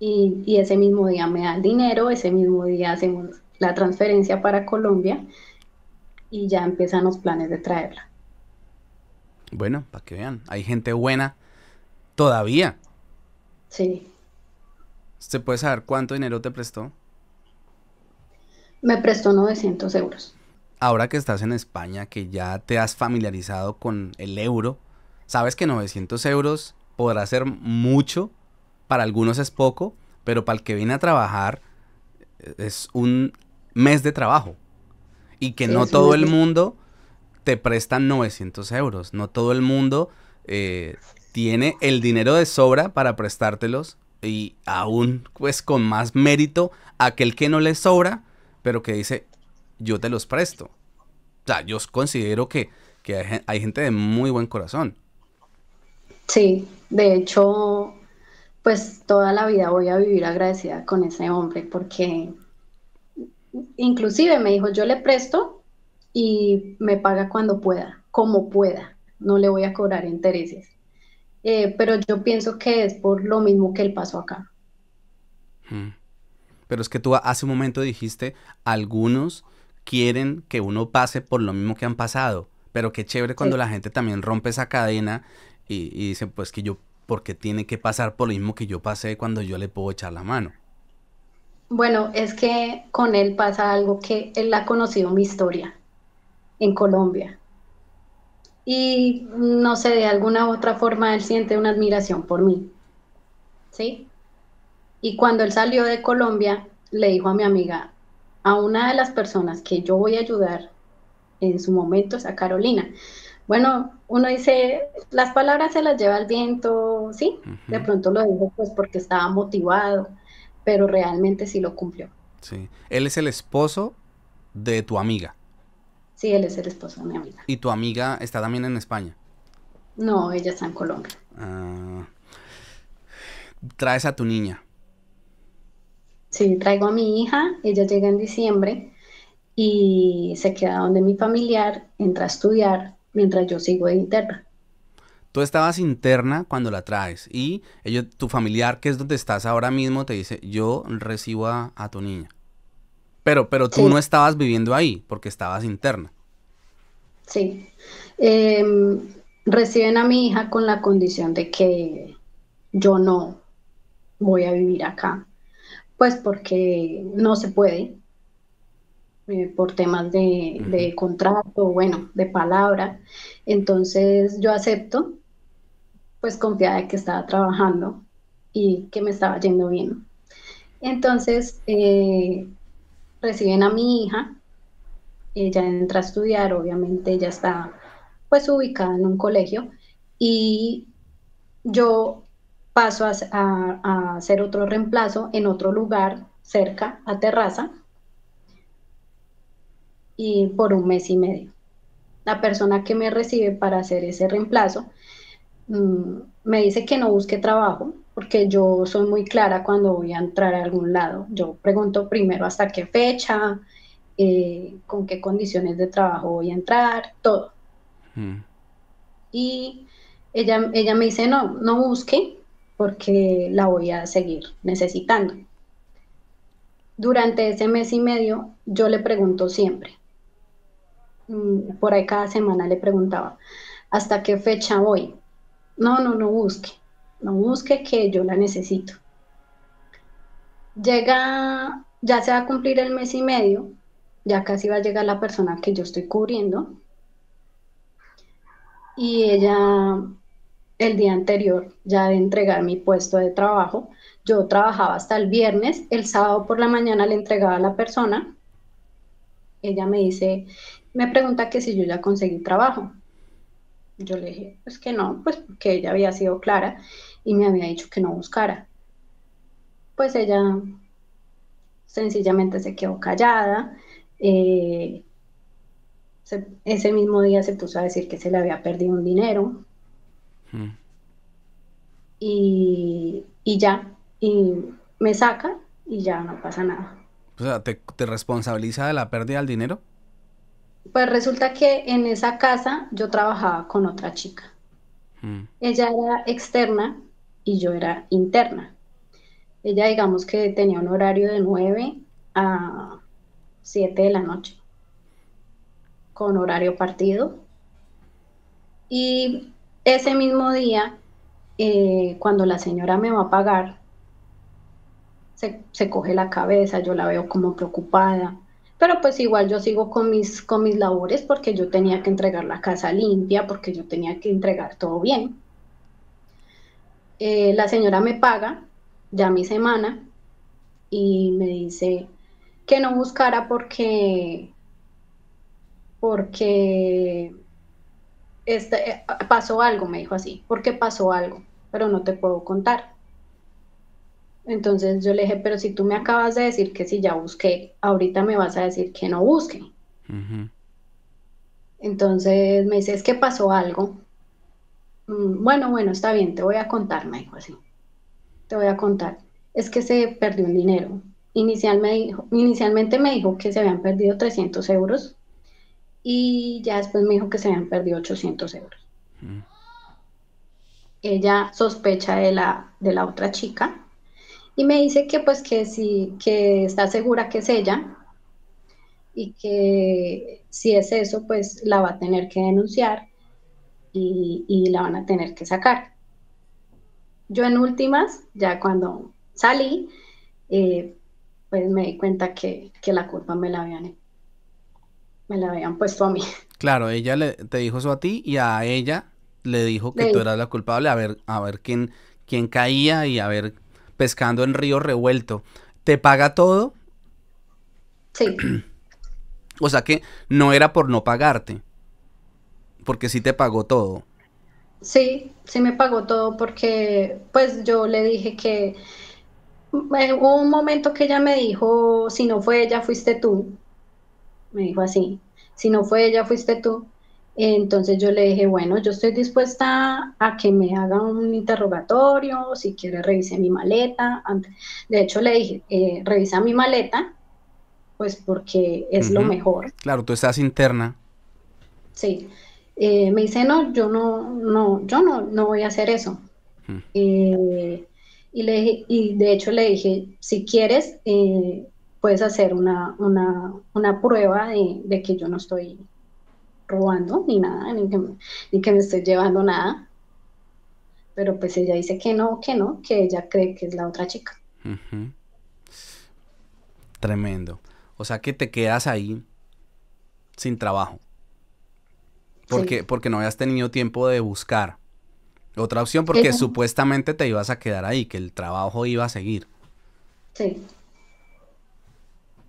Y, y, ese mismo día me da el dinero, ese mismo día hacemos la transferencia para Colombia y ya empiezan los planes de traerla. Bueno, para que vean, hay gente buena todavía. Sí. ¿Se puede saber cuánto dinero te prestó? Me prestó 900 euros. Ahora que estás en España, que ya te has familiarizado con el euro, Sabes que 900 euros podrá ser mucho, para algunos es poco, pero para el que viene a trabajar eh, es un mes de trabajo. Y que no todo el mundo te presta 900 euros, no todo el mundo eh, tiene el dinero de sobra para prestártelos y aún pues con más mérito aquel que no le sobra, pero que dice yo te los presto. O sea, yo considero que, que hay gente de muy buen corazón. Sí, de hecho, pues toda la vida voy a vivir agradecida con ese hombre porque inclusive me dijo, yo le presto y me paga cuando pueda, como pueda, no le voy a cobrar intereses. Eh, pero yo pienso que es por lo mismo que él pasó acá. Pero es que tú hace un momento dijiste, algunos quieren que uno pase por lo mismo que han pasado, pero qué chévere cuando la gente también rompe esa cadena y, y dice, pues que yo porque tiene que pasar por lo mismo que yo pasé cuando yo le puedo echar la mano. Bueno, es que con él pasa algo que él ha conocido mi historia en Colombia. Y no sé, de alguna u otra forma él siente una admiración por mí. ¿Sí? Y cuando él salió de Colombia, le dijo a mi amiga, a una de las personas que yo voy a ayudar en su momento es a Carolina. Bueno, uno dice, las palabras se las lleva el viento, sí, de pronto lo dijo pues porque estaba motivado, pero realmente sí lo cumplió. Sí, él es el esposo de tu amiga. Sí, él es el esposo de mi amiga. ¿Y tu amiga está también en España? No, ella está en Colombia. Ah, traes a tu niña. Sí, traigo a mi hija, ella llega en diciembre y se queda donde mi familiar, entra a estudiar mientras yo sigo de interna. Tú estabas interna cuando la traes y ellos, tu familiar, que es donde estás ahora mismo, te dice, yo recibo a, tu niña. Pero, pero tú no estabas viviendo ahí porque estabas interna. Sí. Em, reciben a mi hija con la condición de que yo no voy a vivir acá. Pues porque no se puede. Eh, por temas de, contrato, bueno, de palabra. Entonces yo acepto, pues confiada de que estaba trabajando y que me estaba yendo bien. Entonces eh, reciben a mi hija, ella entra a estudiar, obviamente ella está pues ubicada en un colegio y yo paso a, a hacer otro reemplazo en otro lugar cerca a Terraza y por un mes y medio. La persona que me recibe para hacer ese reemplazo mm, me dice que no busque trabajo, porque yo soy muy clara cuando voy a entrar a algún lado. Yo pregunto primero hasta qué fecha, eh, con qué condiciones de trabajo voy a entrar, todo. Mm. Y ella, ella me dice, no, no busque, porque la voy a seguir necesitando. Durante ese mes y medio, yo le pregunto siempre, por ahí cada semana le preguntaba, ¿hasta qué fecha voy? No, no, no busque, no busque que yo la necesito. Llega, ya se va a cumplir el mes y medio, ya casi va a llegar la persona que yo estoy cubriendo. Y ella, el día anterior, ya de entregar mi puesto de trabajo, yo trabajaba hasta el viernes, el sábado por la mañana le entregaba a la persona. Ella me dice, me pregunta que si yo ya conseguí trabajo. Yo le dije, pues que no, pues porque ella había sido clara y me había dicho que no buscara. Pues ella sencillamente se quedó callada. Eh, ese mismo día se puso a decir que se le había perdido un dinero. Hmm. Y, ya, y me saca y ya no pasa nada. O sea, ¿te, te responsabiliza de la pérdida del dinero? Pues resulta que en esa casa yo trabajaba con otra chica. Mm. Ella era externa y yo era interna. Ella digamos que tenía un horario de 9 a 7 de la noche, con horario partido. Y ese mismo día, eh, cuando la señora me va a pagar, se, se coge la cabeza, yo la veo como preocupada pero pues igual yo sigo con mis, con mis labores porque yo tenía que entregar la casa limpia, porque yo tenía que entregar todo bien. Eh, la señora me paga ya mi semana y me dice que no buscara porque porque este, eh, pasó algo, me dijo así, porque pasó algo, pero no te puedo contar. Entonces yo le dije, pero si tú me acabas de decir que si ya busqué, ahorita me vas a decir que no busque. Entonces me dice, es que pasó algo. Mm, bueno, bueno, está bien, te voy a contar, me dijo así. Te voy a contar. Es que se perdió un dinero. Inicial me dijo, inicialmente me dijo que se habían perdido 300 euros y ya después me dijo que se habían perdido 800 euros. Ella sospecha de la, de la otra chica y me dice que pues que sí, que está segura que es ella y que si es eso, pues la va a tener que denunciar y, la van a tener que sacar. Yo en últimas, ya cuando salí, eh, pues me di cuenta que, la culpa me la habían me la habían puesto a mí. Claro, ella le, te dijo eso a ti y a ella le dijo que tú eras la culpable, a ver, a ver quién, quién caía y a ver pescando en río revuelto. ¿Te paga todo? Sí. o sea que no era por no pagarte, porque sí te pagó todo. Sí, sí me pagó todo porque pues yo le dije que eh, hubo un momento que ella me dijo, si no fue ella, fuiste tú. Me dijo así, si no fue ella, fuiste tú. Entonces yo le dije, bueno, yo estoy dispuesta a que me haga un interrogatorio, si quiere revise mi maleta. De hecho le dije, eh, revisa mi maleta, pues porque es lo mejor. Claro, tú estás interna. Sí. Eh, me dice, no, yo no, no, yo no, no voy a hacer eso. Eh, y, le y de hecho le dije, si quieres, puedes hacer una, una, prueba de, de que yo no estoy robando ni nada, ni que, me estoy llevando nada. Pero pues ella dice que no, que no, que ella cree que es la otra chica. Tremendo. O sea que te quedas ahí sin trabajo. Porque, porque no habías tenido tiempo de buscar. Otra opción porque supuestamente te ibas a quedar ahí, que el trabajo iba a seguir. Sí.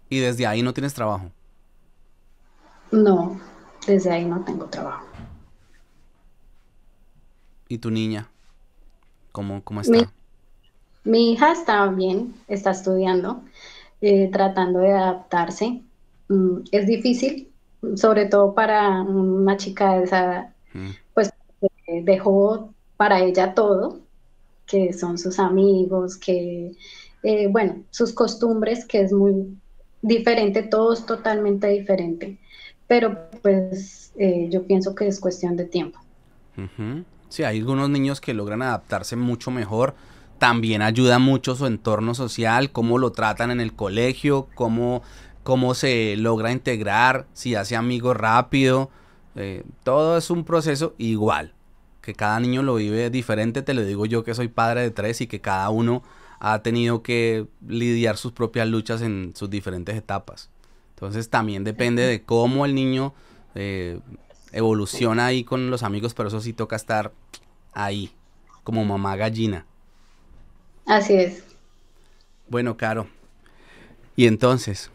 Y desde ahí no tienes trabajo. No, desde ahí no tengo trabajo. ¿Y tu niña? ¿Cómo, cómo está? Mi, hija está bien, está estudiando, eh, tratando de adaptarse. Mm, es difícil, sobre todo para una chica de esa edad, mm. pues dejó para ella todo, que son sus amigos, que, eh, bueno, sus costumbres, que es muy diferente, todo es totalmente diferente pero pues eh, yo pienso que es cuestión de tiempo. Sí, hay algunos niños que logran adaptarse mucho mejor. También ayuda mucho su entorno social, cómo lo tratan en el colegio, cómo, cómo se logra integrar, si hace amigos rápido. Eh, todo es un proceso igual, que cada niño lo vive diferente. Te lo digo yo que soy padre de tres y que cada uno ha tenido que lidiar sus propias luchas en sus diferentes etapas. Entonces también depende de cómo el niño eh, evoluciona ahí con los amigos, pero eso sí toca estar ahí, como mamá gallina. Así es. Bueno, Caro. Y entonces,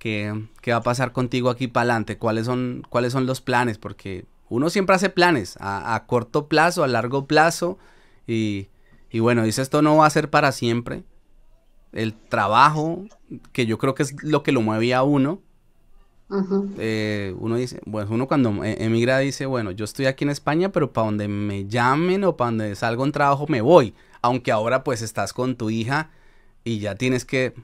¿qué, va a pasar contigo aquí para adelante? ¿Cuáles son, ¿Cuáles son los planes? Porque uno siempre hace planes a, corto plazo, a largo plazo. Y, y bueno, dice esto no va a ser para siempre el trabajo, que yo creo que es lo que lo mueve a uno. Eh, uno dice, bueno, uno cuando e, emigra dice, bueno, yo estoy aquí en España, pero para donde me llamen o para donde salga un trabajo me voy. Aunque ahora pues estás con tu hija y ya tienes que,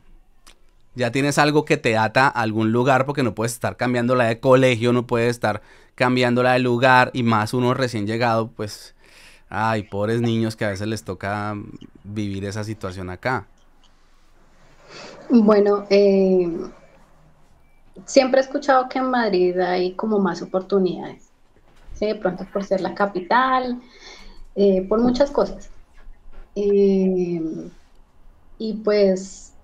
ya tienes algo que te ata a algún lugar porque no puedes estar cambiándola de colegio, no puedes estar cambiándola de lugar y más uno recién llegado, pues, ay, pobres niños que a veces les toca vivir esa situación acá. Bueno, eh, siempre he escuchado que en Madrid hay como más oportunidades. De pronto por ser la capital, eh, por muchas cosas. Eh, y pues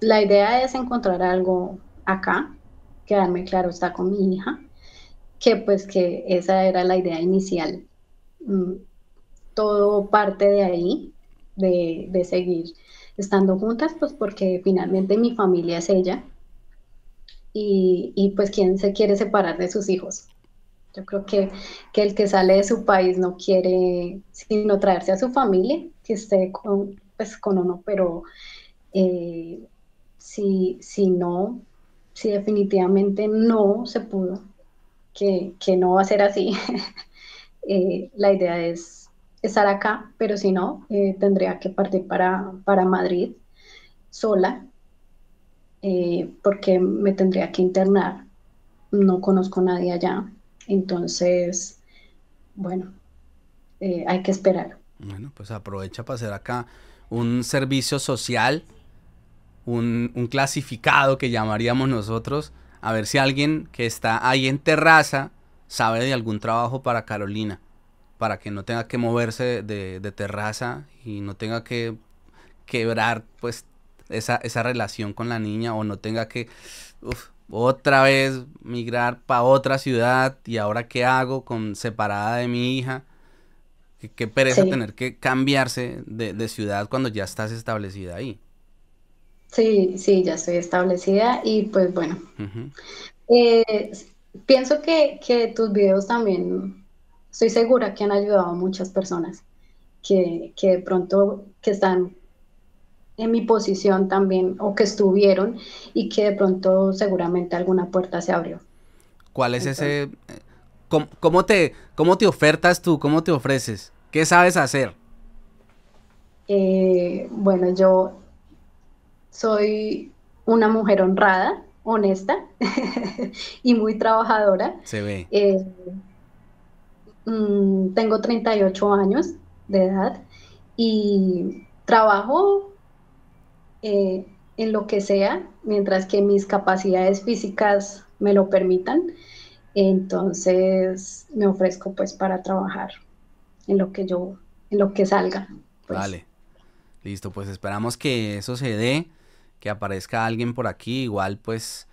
la idea es encontrar algo acá, quedarme claro está con mi hija, que pues que esa era la idea inicial. Mm, todo parte de ahí, de, seguir estando juntas, pues porque finalmente mi familia es ella y, y, pues quién se quiere separar de sus hijos. Yo creo que, que, el que sale de su país no quiere sino traerse a su familia, que esté con, pues, con uno, pero eh, si, si no, si definitivamente no se pudo, que, que no va a ser así, eh, la idea es estar acá, pero si no, eh, tendría que partir para, para Madrid sola, porque me tendría que internar. No conozco a nadie allá, entonces, bueno, hay que esperar. Bueno, pues aprovecha para hacer acá un servicio social un, clasificado que llamaríamos nosotros, a ver si alguien que está ahí en terraza sabe de algún trabajo para Carolina, para que no tenga que moverse de, terraza y no tenga que quebrar pues esa, esa, relación con la niña o no tenga que otra vez migrar para otra ciudad y ahora qué hago con separada de mi hija. Qué, pereza tener que cambiarse de, de ciudad cuando ya estás establecida ahí. Sí, sí, ya estoy establecida y pues bueno, eh, pienso que, tus videos también, estoy segura que han ayudado a muchas personas que, de pronto que están en mi posición también o que estuvieron y que de pronto seguramente alguna puerta se abrió. ¿Cuál es ese... ¿cómo, te, ¿Cómo te ofertas tú? ¿Cómo te ofreces? ¿Qué sabes hacer? Eh, bueno, yo soy una mujer honrada, honesta y muy trabajadora. Se ve. Eh, mm, tengo 38 años de edad y trabajo eh, en lo que sea, mientras que mis capacidades físicas me lo permitan. Entonces me ofrezco pues para trabajar en lo que yo, en lo que salga. Pues. Vale. Listo, pues esperamos que eso se dé que aparezca alguien por aquí, igual pues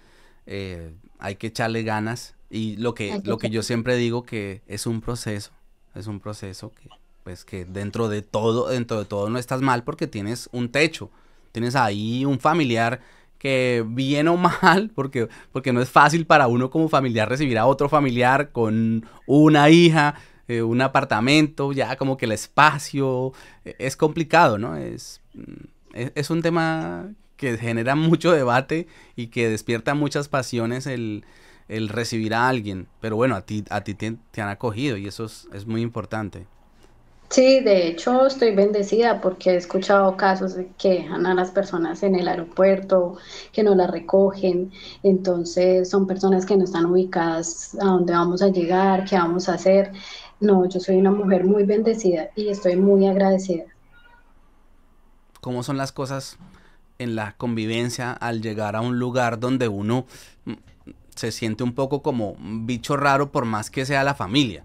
eh, hay que echarle ganas. Y lo que, lo que yo siempre digo que es un proceso, es un proceso que pues que dentro de todo, dentro de todo no estás mal porque tienes un techo, tienes ahí un familiar que bien o mal, porque, porque no es fácil para uno como familiar recibir a otro familiar con una hija, eh, un apartamento, ya como que el espacio, e, es complicado, ¿no? Es, mm, e, es un tema que genera mucho debate y que despierta muchas pasiones el, recibir a alguien. Pero bueno, a ti, a ti te, han acogido y eso es, muy importante. Sí, de hecho estoy bendecida porque he escuchado casos de que dejan a las personas en el aeropuerto, que no las recogen, entonces son personas que no están ubicadas a dónde vamos a llegar, qué vamos a hacer. No, yo soy una mujer muy bendecida y estoy muy agradecida. ¿Cómo son las cosas en la convivencia al llegar a un lugar donde uno se siente un poco como un bicho raro por más que sea la familia?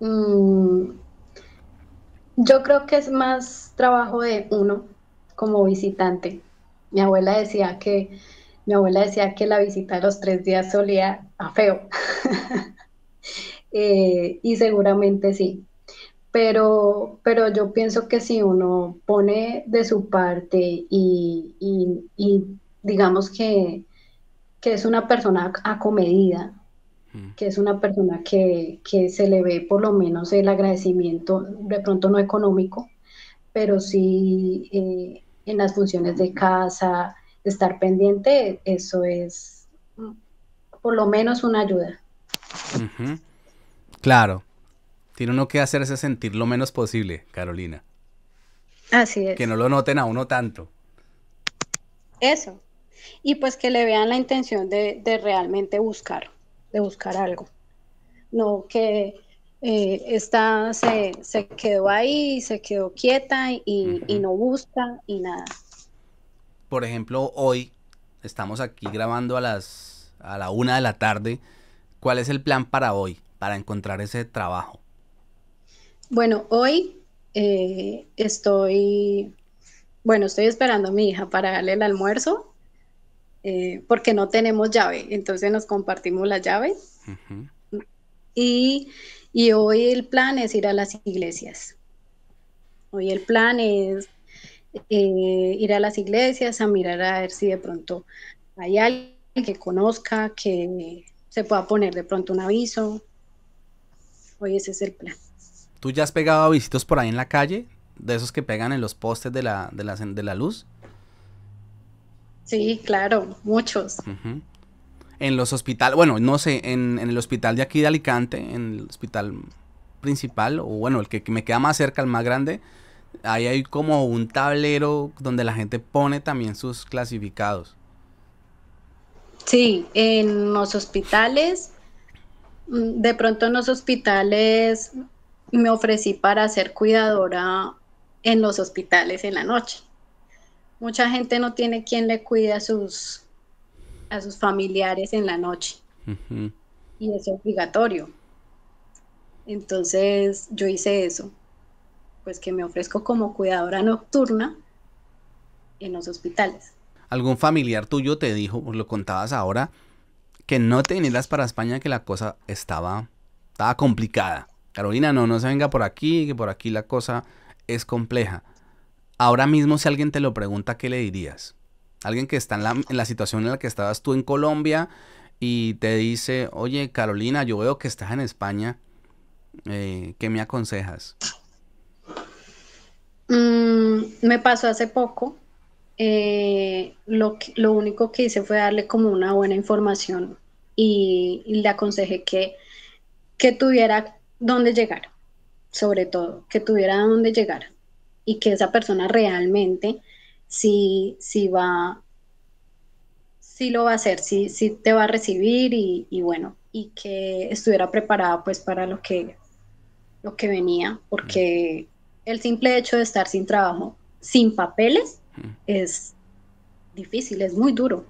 Mm, yo creo que es más trabajo de uno como visitante. Mi abuela decía que mi abuela decía que la visita de los tres días solía a feo. Eh, y seguramente sí pero, pero yo pienso que si uno pone de su parte y, digamos que, es una persona acomedida, mm. que es una persona que, se le ve por lo menos el agradecimiento, de pronto no económico, pero sí eh, en las funciones de casa, estar pendiente, eso es por lo menos una ayuda. Claro, tiene uno que hacerse sentir lo menos posible, Carolina. Así es. Que no lo noten a uno tanto. Eso. Y pues que le vean la intención de, realmente buscar, de buscar algo. No que eh, esta se, quedó ahí, se quedó quieta y, y no busca y nada. Por ejemplo, hoy estamos aquí grabando a las a la una de la tarde. ¿Cuál es el plan para hoy, para encontrar ese trabajo? Bueno, hoy eh, estoy, bueno, estoy esperando a mi hija para darle el almuerzo eh, porque no tenemos llave, entonces nos compartimos la llave. y, y hoy el plan es ir a las iglesias. Hoy el plan es eh, ir a las iglesias a mirar a ver si de pronto hay alguien que conozca, que se pueda poner de pronto un aviso. Hoy ese es el plan. ¿Tú ya has pegado avisitos por ahí en la calle? ¿De esos que pegan en los postes de la, de la, de la luz? Sí, claro, muchos. En los hospitales, bueno, no sé, en, en, el hospital de aquí de Alicante, en el hospital principal, o bueno, el que me queda más cerca, el más grande, ahí hay como un tablero donde la gente pone también sus clasificados. Sí, en los hospitales, mm, de pronto en los hospitales me ofrecí para ser cuidadora en los hospitales en la noche. Mucha gente no tiene quien le cuide a sus, a sus familiares en la noche. Y es obligatorio. Entonces yo hice eso, pues que me ofrezco como cuidadora nocturna en los hospitales. ¿Algún familiar tuyo te dijo, lo contabas ahora, que no te vinieras para España, que la cosa estaba, estaba complicada? Carolina, no, no se venga por aquí, que por aquí la cosa es compleja. Ahora mismo si alguien te lo pregunta, ¿qué le dirías? Alguien que está en la, situación en la que estabas tú en Colombia y te dice, oye Carolina, yo veo que estás en España, eh, ¿qué me aconsejas? Mm, me pasó hace poco. Eh, lo, único que hice fue darle como una buena información y, le aconsejé que, que tuviera dónde llegar, sobre todo, que tuviera dónde llegar y que esa persona realmente sí, sí va, sí lo va a hacer, sí, sí te va a recibir y, y bueno, y que estuviera preparada pues para lo que, lo que venía, porque el simple hecho de estar sin trabajo, sin papeles, es difícil, es muy duro.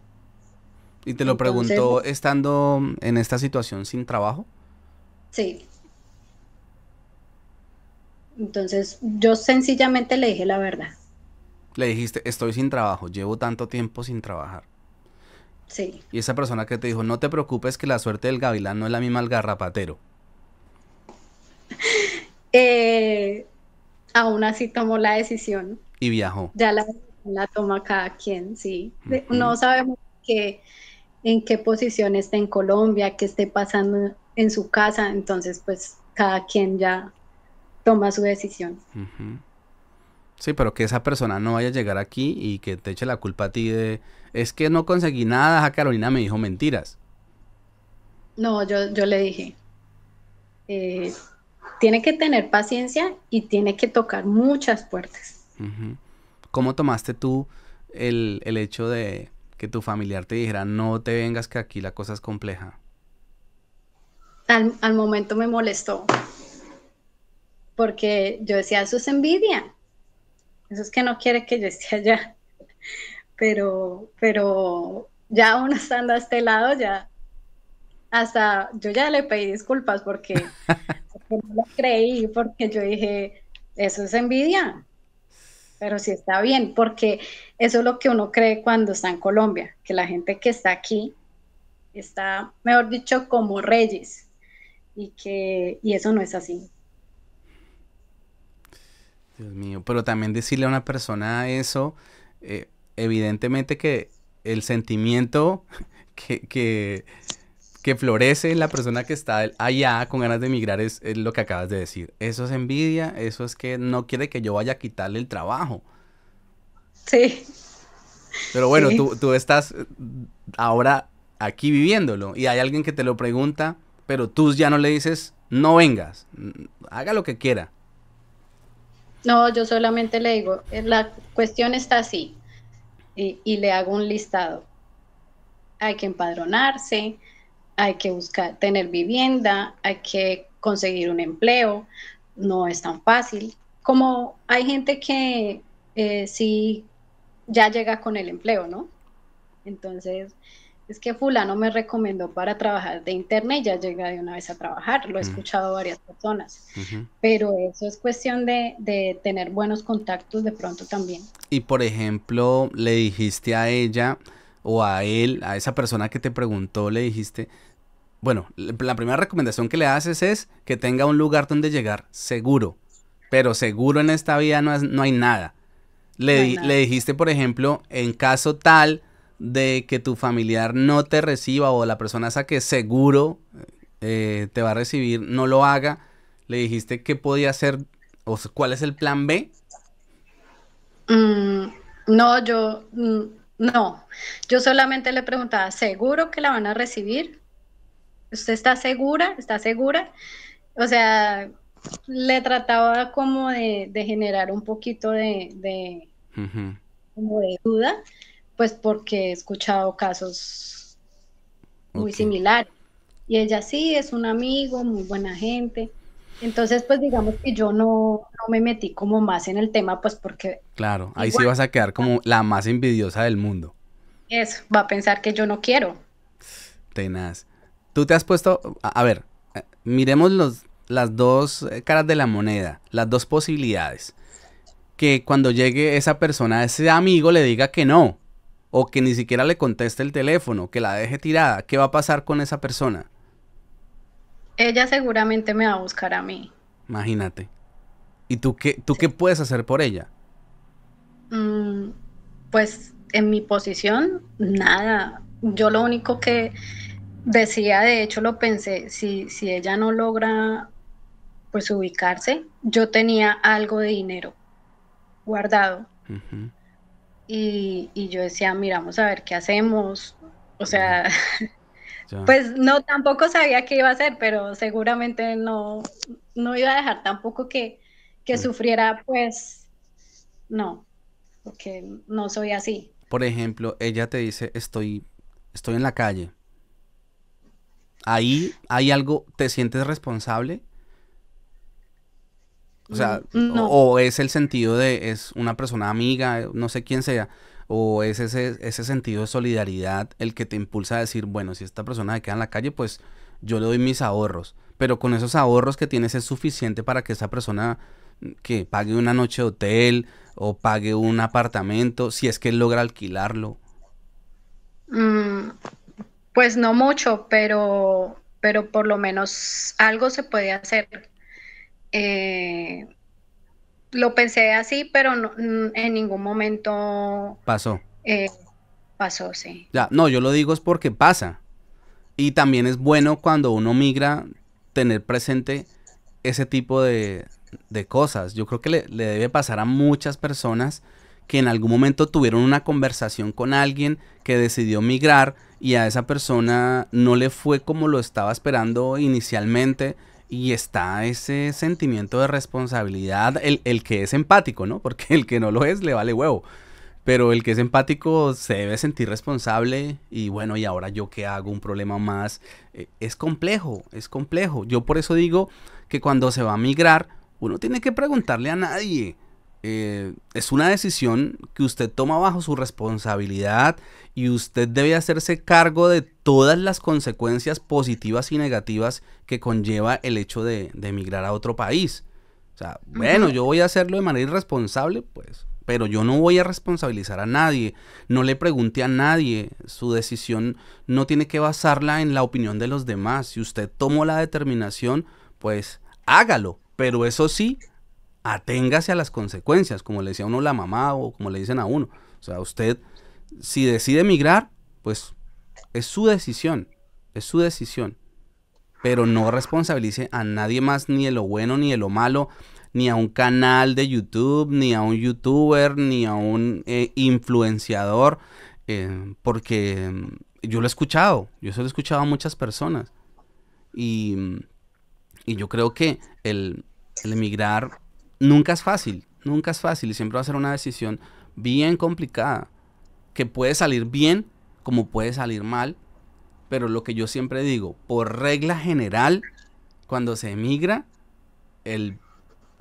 ¿Y te lo preguntó estando en esta situación sin trabajo? Sí. Entonces yo sencillamente le dije la verdad. Le dijiste, estoy sin trabajo, llevo tanto tiempo sin trabajar. Sí. Y esa persona que te dijo, no te preocupes que la suerte del gavilán no es la misma al garrapatero. eh, aún así tomó la decisión. Y viajó. Ya la, la toma cada quien, sí. No sabemos que, en qué posición esté en Colombia, qué esté pasando en su casa, entonces pues cada quien ya toma su decisión. Sí, pero que esa persona no vaya a llegar aquí y que te eche la culpa a ti de, es que no conseguí nada, a Carolina me dijo mentiras. No, yo, yo le dije, eh, tiene que tener paciencia y tiene que tocar muchas puertas. ¿Cómo tomaste tú el, el, hecho de que tu familiar te dijera, no te vengas que aquí la cosa es compleja? Al, al momento me molestó, porque yo decía, eso es envidia, eso es que no quiere que yo esté allá. Pero, pero ya uno estando a este lado, ya hasta yo ya le pedí disculpas porque, no lo creí, porque yo dije, eso es envidia. Pero sí está bien, porque eso es lo que uno cree cuando está en Colombia, que la gente que está aquí está, mejor dicho, como reyes, y que y eso no es así. Dios mío, pero también decirle a una persona eso, eh, evidentemente que el sentimiento que, que, que, florece en la persona que está allá con ganas de emigrar es, lo que acabas de decir. Eso es envidia, eso es que no quiere que yo vaya a quitarle el trabajo. Sí. Pero bueno, Tú, tú estás ahora aquí viviéndolo y hay alguien que te lo pregunta, pero tú ya no le dices, no vengas, haga lo que quiera. No, yo solamente le digo, eh, la cuestión está así y, le hago un listado. Hay que empadronarse, hay que buscar, tener vivienda, hay que conseguir un empleo, no es tan fácil. Como hay gente que eh, sí ya llega con el empleo, ¿no? Entonces, es que fulano me recomendó para trabajar de internet y ya llega de una vez a trabajar, lo he escuchado varias personas, pero eso es cuestión de, de, tener buenos contactos de pronto también. Y por ejemplo, le dijiste a ella, o a él, a esa persona que te preguntó, le dijiste, bueno, la primera recomendación que le haces es que tenga un lugar donde llegar seguro, pero seguro en esta vida no, no hay nada. Le, le dijiste, por ejemplo, en caso tal de que tu familiar no te reciba o la persona esa que seguro eh, te va a recibir no lo haga, le dijiste qué podía hacer o cuál es el plan B. Mm, no, yo mm, no, yo solamente le preguntaba, ¿seguro que la van a recibir? ¿Usted está segura? ¿Está segura? O sea, le trataba como de, generar un poquito de, de, duda, pues porque he escuchado casos muy similares. Y ella sí, es un amigo, muy buena gente. Entonces, pues digamos que yo no, me metí como más en el tema, pues porque... Claro, ahí sí vas a quedar como la más envidiosa del mundo. Eso, va a pensar que yo no quiero. Tenaz. Tú te has puesto, a, ver, eh, miremos los, las dos caras de la moneda, las dos posibilidades. Que cuando llegue esa persona, ese amigo le diga que no, o que ni siquiera le conteste el teléfono, que la deje tirada. ¿Qué va a pasar con esa persona? Ella seguramente me va a buscar a mí. Imagínate. ¿Y tú qué, tú qué puedes hacer por ella? Mm, pues en mi posición, nada. Yo lo único que decía, de hecho lo pensé, si, si ella no logra pues ubicarse, yo tenía algo de dinero guardado. Y, y, yo decía, miramos a ver qué hacemos. O sea, Pues no, tampoco sabía qué iba a hacer, pero seguramente no, no iba a dejar tampoco que, que sufriera, pues no, porque no soy así. Por ejemplo, ella te dice, estoy, estoy en la calle. Ahí hay algo, ¿te sientes responsable? O sea, mm, o, es el sentido de, es una persona amiga, no sé quién sea, o es ese, ese sentido de solidaridad el que te impulsa a decir, bueno, si esta persona se queda en la calle, pues yo le doy mis ahorros, pero con esos ahorros que tienes es suficiente para que esa persona mm, que pague una noche de hotel o pague un apartamento, si es que él logra alquilarlo. Mm, pues no mucho, pero, pero por lo menos algo se puede hacer. Eh, lo pensé así, pero en ningún momento... Pasó. Eh, pasó, sí. Ya, no, yo lo digo es porque pasa. Y también es bueno cuando uno migra tener presente ese tipo de, de cosas. Yo creo que le, le, debe pasar a muchas personas que en algún momento tuvieron una conversación con alguien que decidió migrar y a esa persona no le fue como lo estaba esperando inicialmente y está ese sentimiento de responsabilidad, el, el, que es empático, ¿no? Porque el que no lo es le vale huevo. Pero el que es empático se debe sentir responsable y bueno, y ahora yo qué hago, un problema más. Eh, es complejo, es complejo. Yo por eso digo que cuando se va a migrar, uno tiene que preguntarle a nadie. Eh, es una decisión que usted toma bajo su responsabilidad y usted debe hacerse cargo de todas las consecuencias positivas y negativas que conlleva el hecho de, emigrar a otro país. O sea, bueno, yo voy a hacerlo de manera irresponsable, pues, pero yo no voy a responsabilizar a nadie, no le pregunte a nadie, su decisión no tiene que basarla en la opinión de los demás. Si usted tomó la determinación, pues hágalo, pero eso sí, aténgase a las consecuencias, como le decía uno la mamá o como le dicen a uno. O sea, usted, si decide emigrar, pues es su decisión, es su decisión. Pero no responsabilice a nadie más, ni de lo bueno ni de lo malo, ni a un canal de YouTube, ni a un youtuber, ni a un eh, influenciador, eh, porque yo lo he escuchado, yo se lo he escuchado a muchas personas. Y, y yo creo que el emigrar nunca es fácil, nunca es fácil y siempre va a ser una decisión bien complicada, que puede salir bien como puede salir mal, pero lo que yo siempre digo, por regla general, cuando se emigra, el,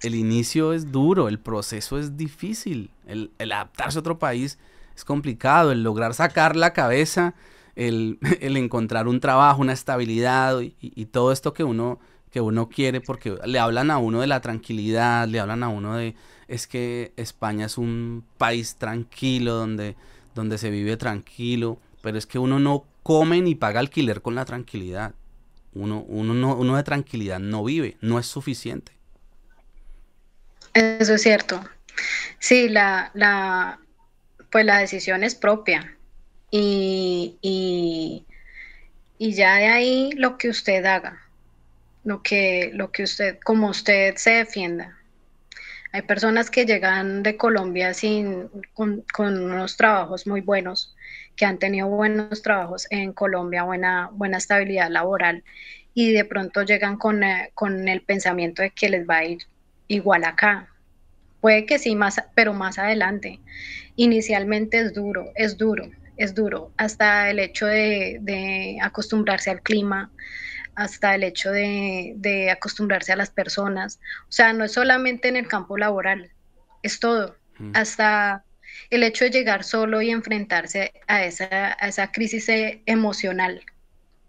inicio es duro, el proceso es difícil, el, adaptarse a otro país es complicado, el lograr sacar la cabeza, el, encontrar un trabajo, una estabilidad y todo esto que uno que uno quiere porque le hablan a uno de la tranquilidad, le hablan a uno de es que España es un país tranquilo donde donde se vive tranquilo, pero es que uno no come ni paga alquiler con la tranquilidad. Uno, uno, no, uno de tranquilidad no vive, no es suficiente. Eso es cierto. Sí, la, la, pues la decisión es propia. Y, y, y, ya de ahí lo que usted haga, lo que, lo que usted, como usted se defienda. Hay personas que llegan de Colombia sin, con, con unos trabajos muy buenos, que han tenido buenos trabajos en Colombia, buena, buena estabilidad laboral, y de pronto llegan con, eh, con el pensamiento de que les va a ir igual acá. Puede que sí, más, pero más adelante. Inicialmente es duro, es duro, es duro. Hasta el hecho de, de acostumbrarse al clima, hasta el hecho de, de, acostumbrarse a las personas. O sea, no es solamente en el campo laboral, es todo. Mm. Hasta el hecho de llegar solo y enfrentarse a esa, a esa crisis eh, emocional.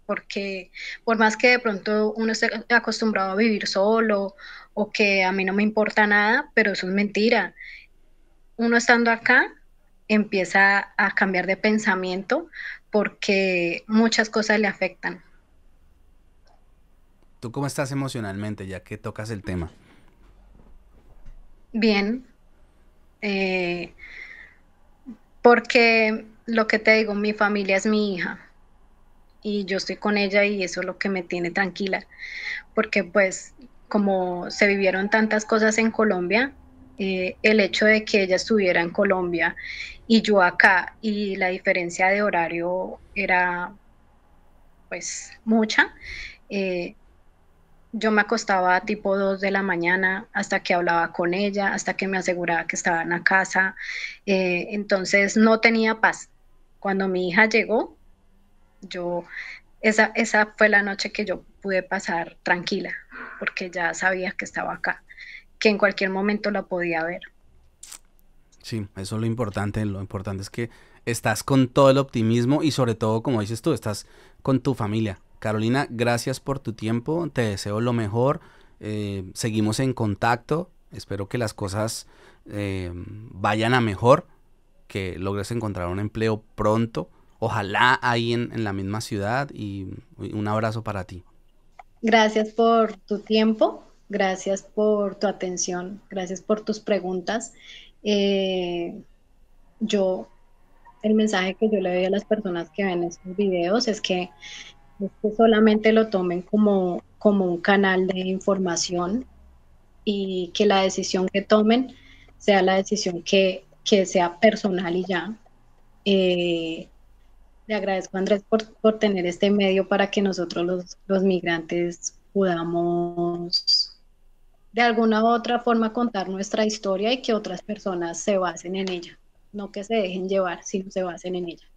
Porque por más que de pronto uno esté acostumbrado a vivir solo o que a mí no me importa nada, pero eso es mentira. Uno estando acá empieza a cambiar de pensamiento porque muchas cosas le afectan. ¿Tú cómo estás emocionalmente ya que tocas el tema? Bien. Eh, porque lo que te digo, mi familia es mi hija y yo estoy con ella y eso es lo que me tiene tranquila. Porque pues como se vivieron tantas cosas en Colombia, eh, el hecho de que ella estuviera en Colombia y yo acá y la diferencia de horario era pues mucha, eh, yo me acostaba tipo 2 de la mañana hasta que hablaba con ella, hasta que me aseguraba que estaba en la casa. Eh, entonces no tenía paz. Cuando mi hija llegó, yo, esa, esa fue la noche que yo pude pasar tranquila, porque ya sabía que estaba acá, que en cualquier momento la podía ver. Sí, eso es lo importante. Lo importante es que estás con todo el optimismo y sobre todo, como dices tú, estás con tu familia Carolina, gracias por tu tiempo, te deseo lo mejor, eh, seguimos en contacto, espero que las cosas eh, vayan a mejor, que logres encontrar un empleo pronto, ojalá ahí en, la misma ciudad y un abrazo para ti. Gracias por tu tiempo, gracias por tu atención, gracias por tus preguntas. Eh, yo, el mensaje que yo le doy a las personas que ven estos videos es que que solamente lo tomen como, como un canal de información y que la decisión que tomen sea la decisión que, sea personal y ya. Eh, le agradezco Andrés por, tener este medio para que nosotros los, los migrantes podamos de alguna u otra forma contar nuestra historia y que otras personas se basen en ella, no que se dejen llevar, sino se basen en ella.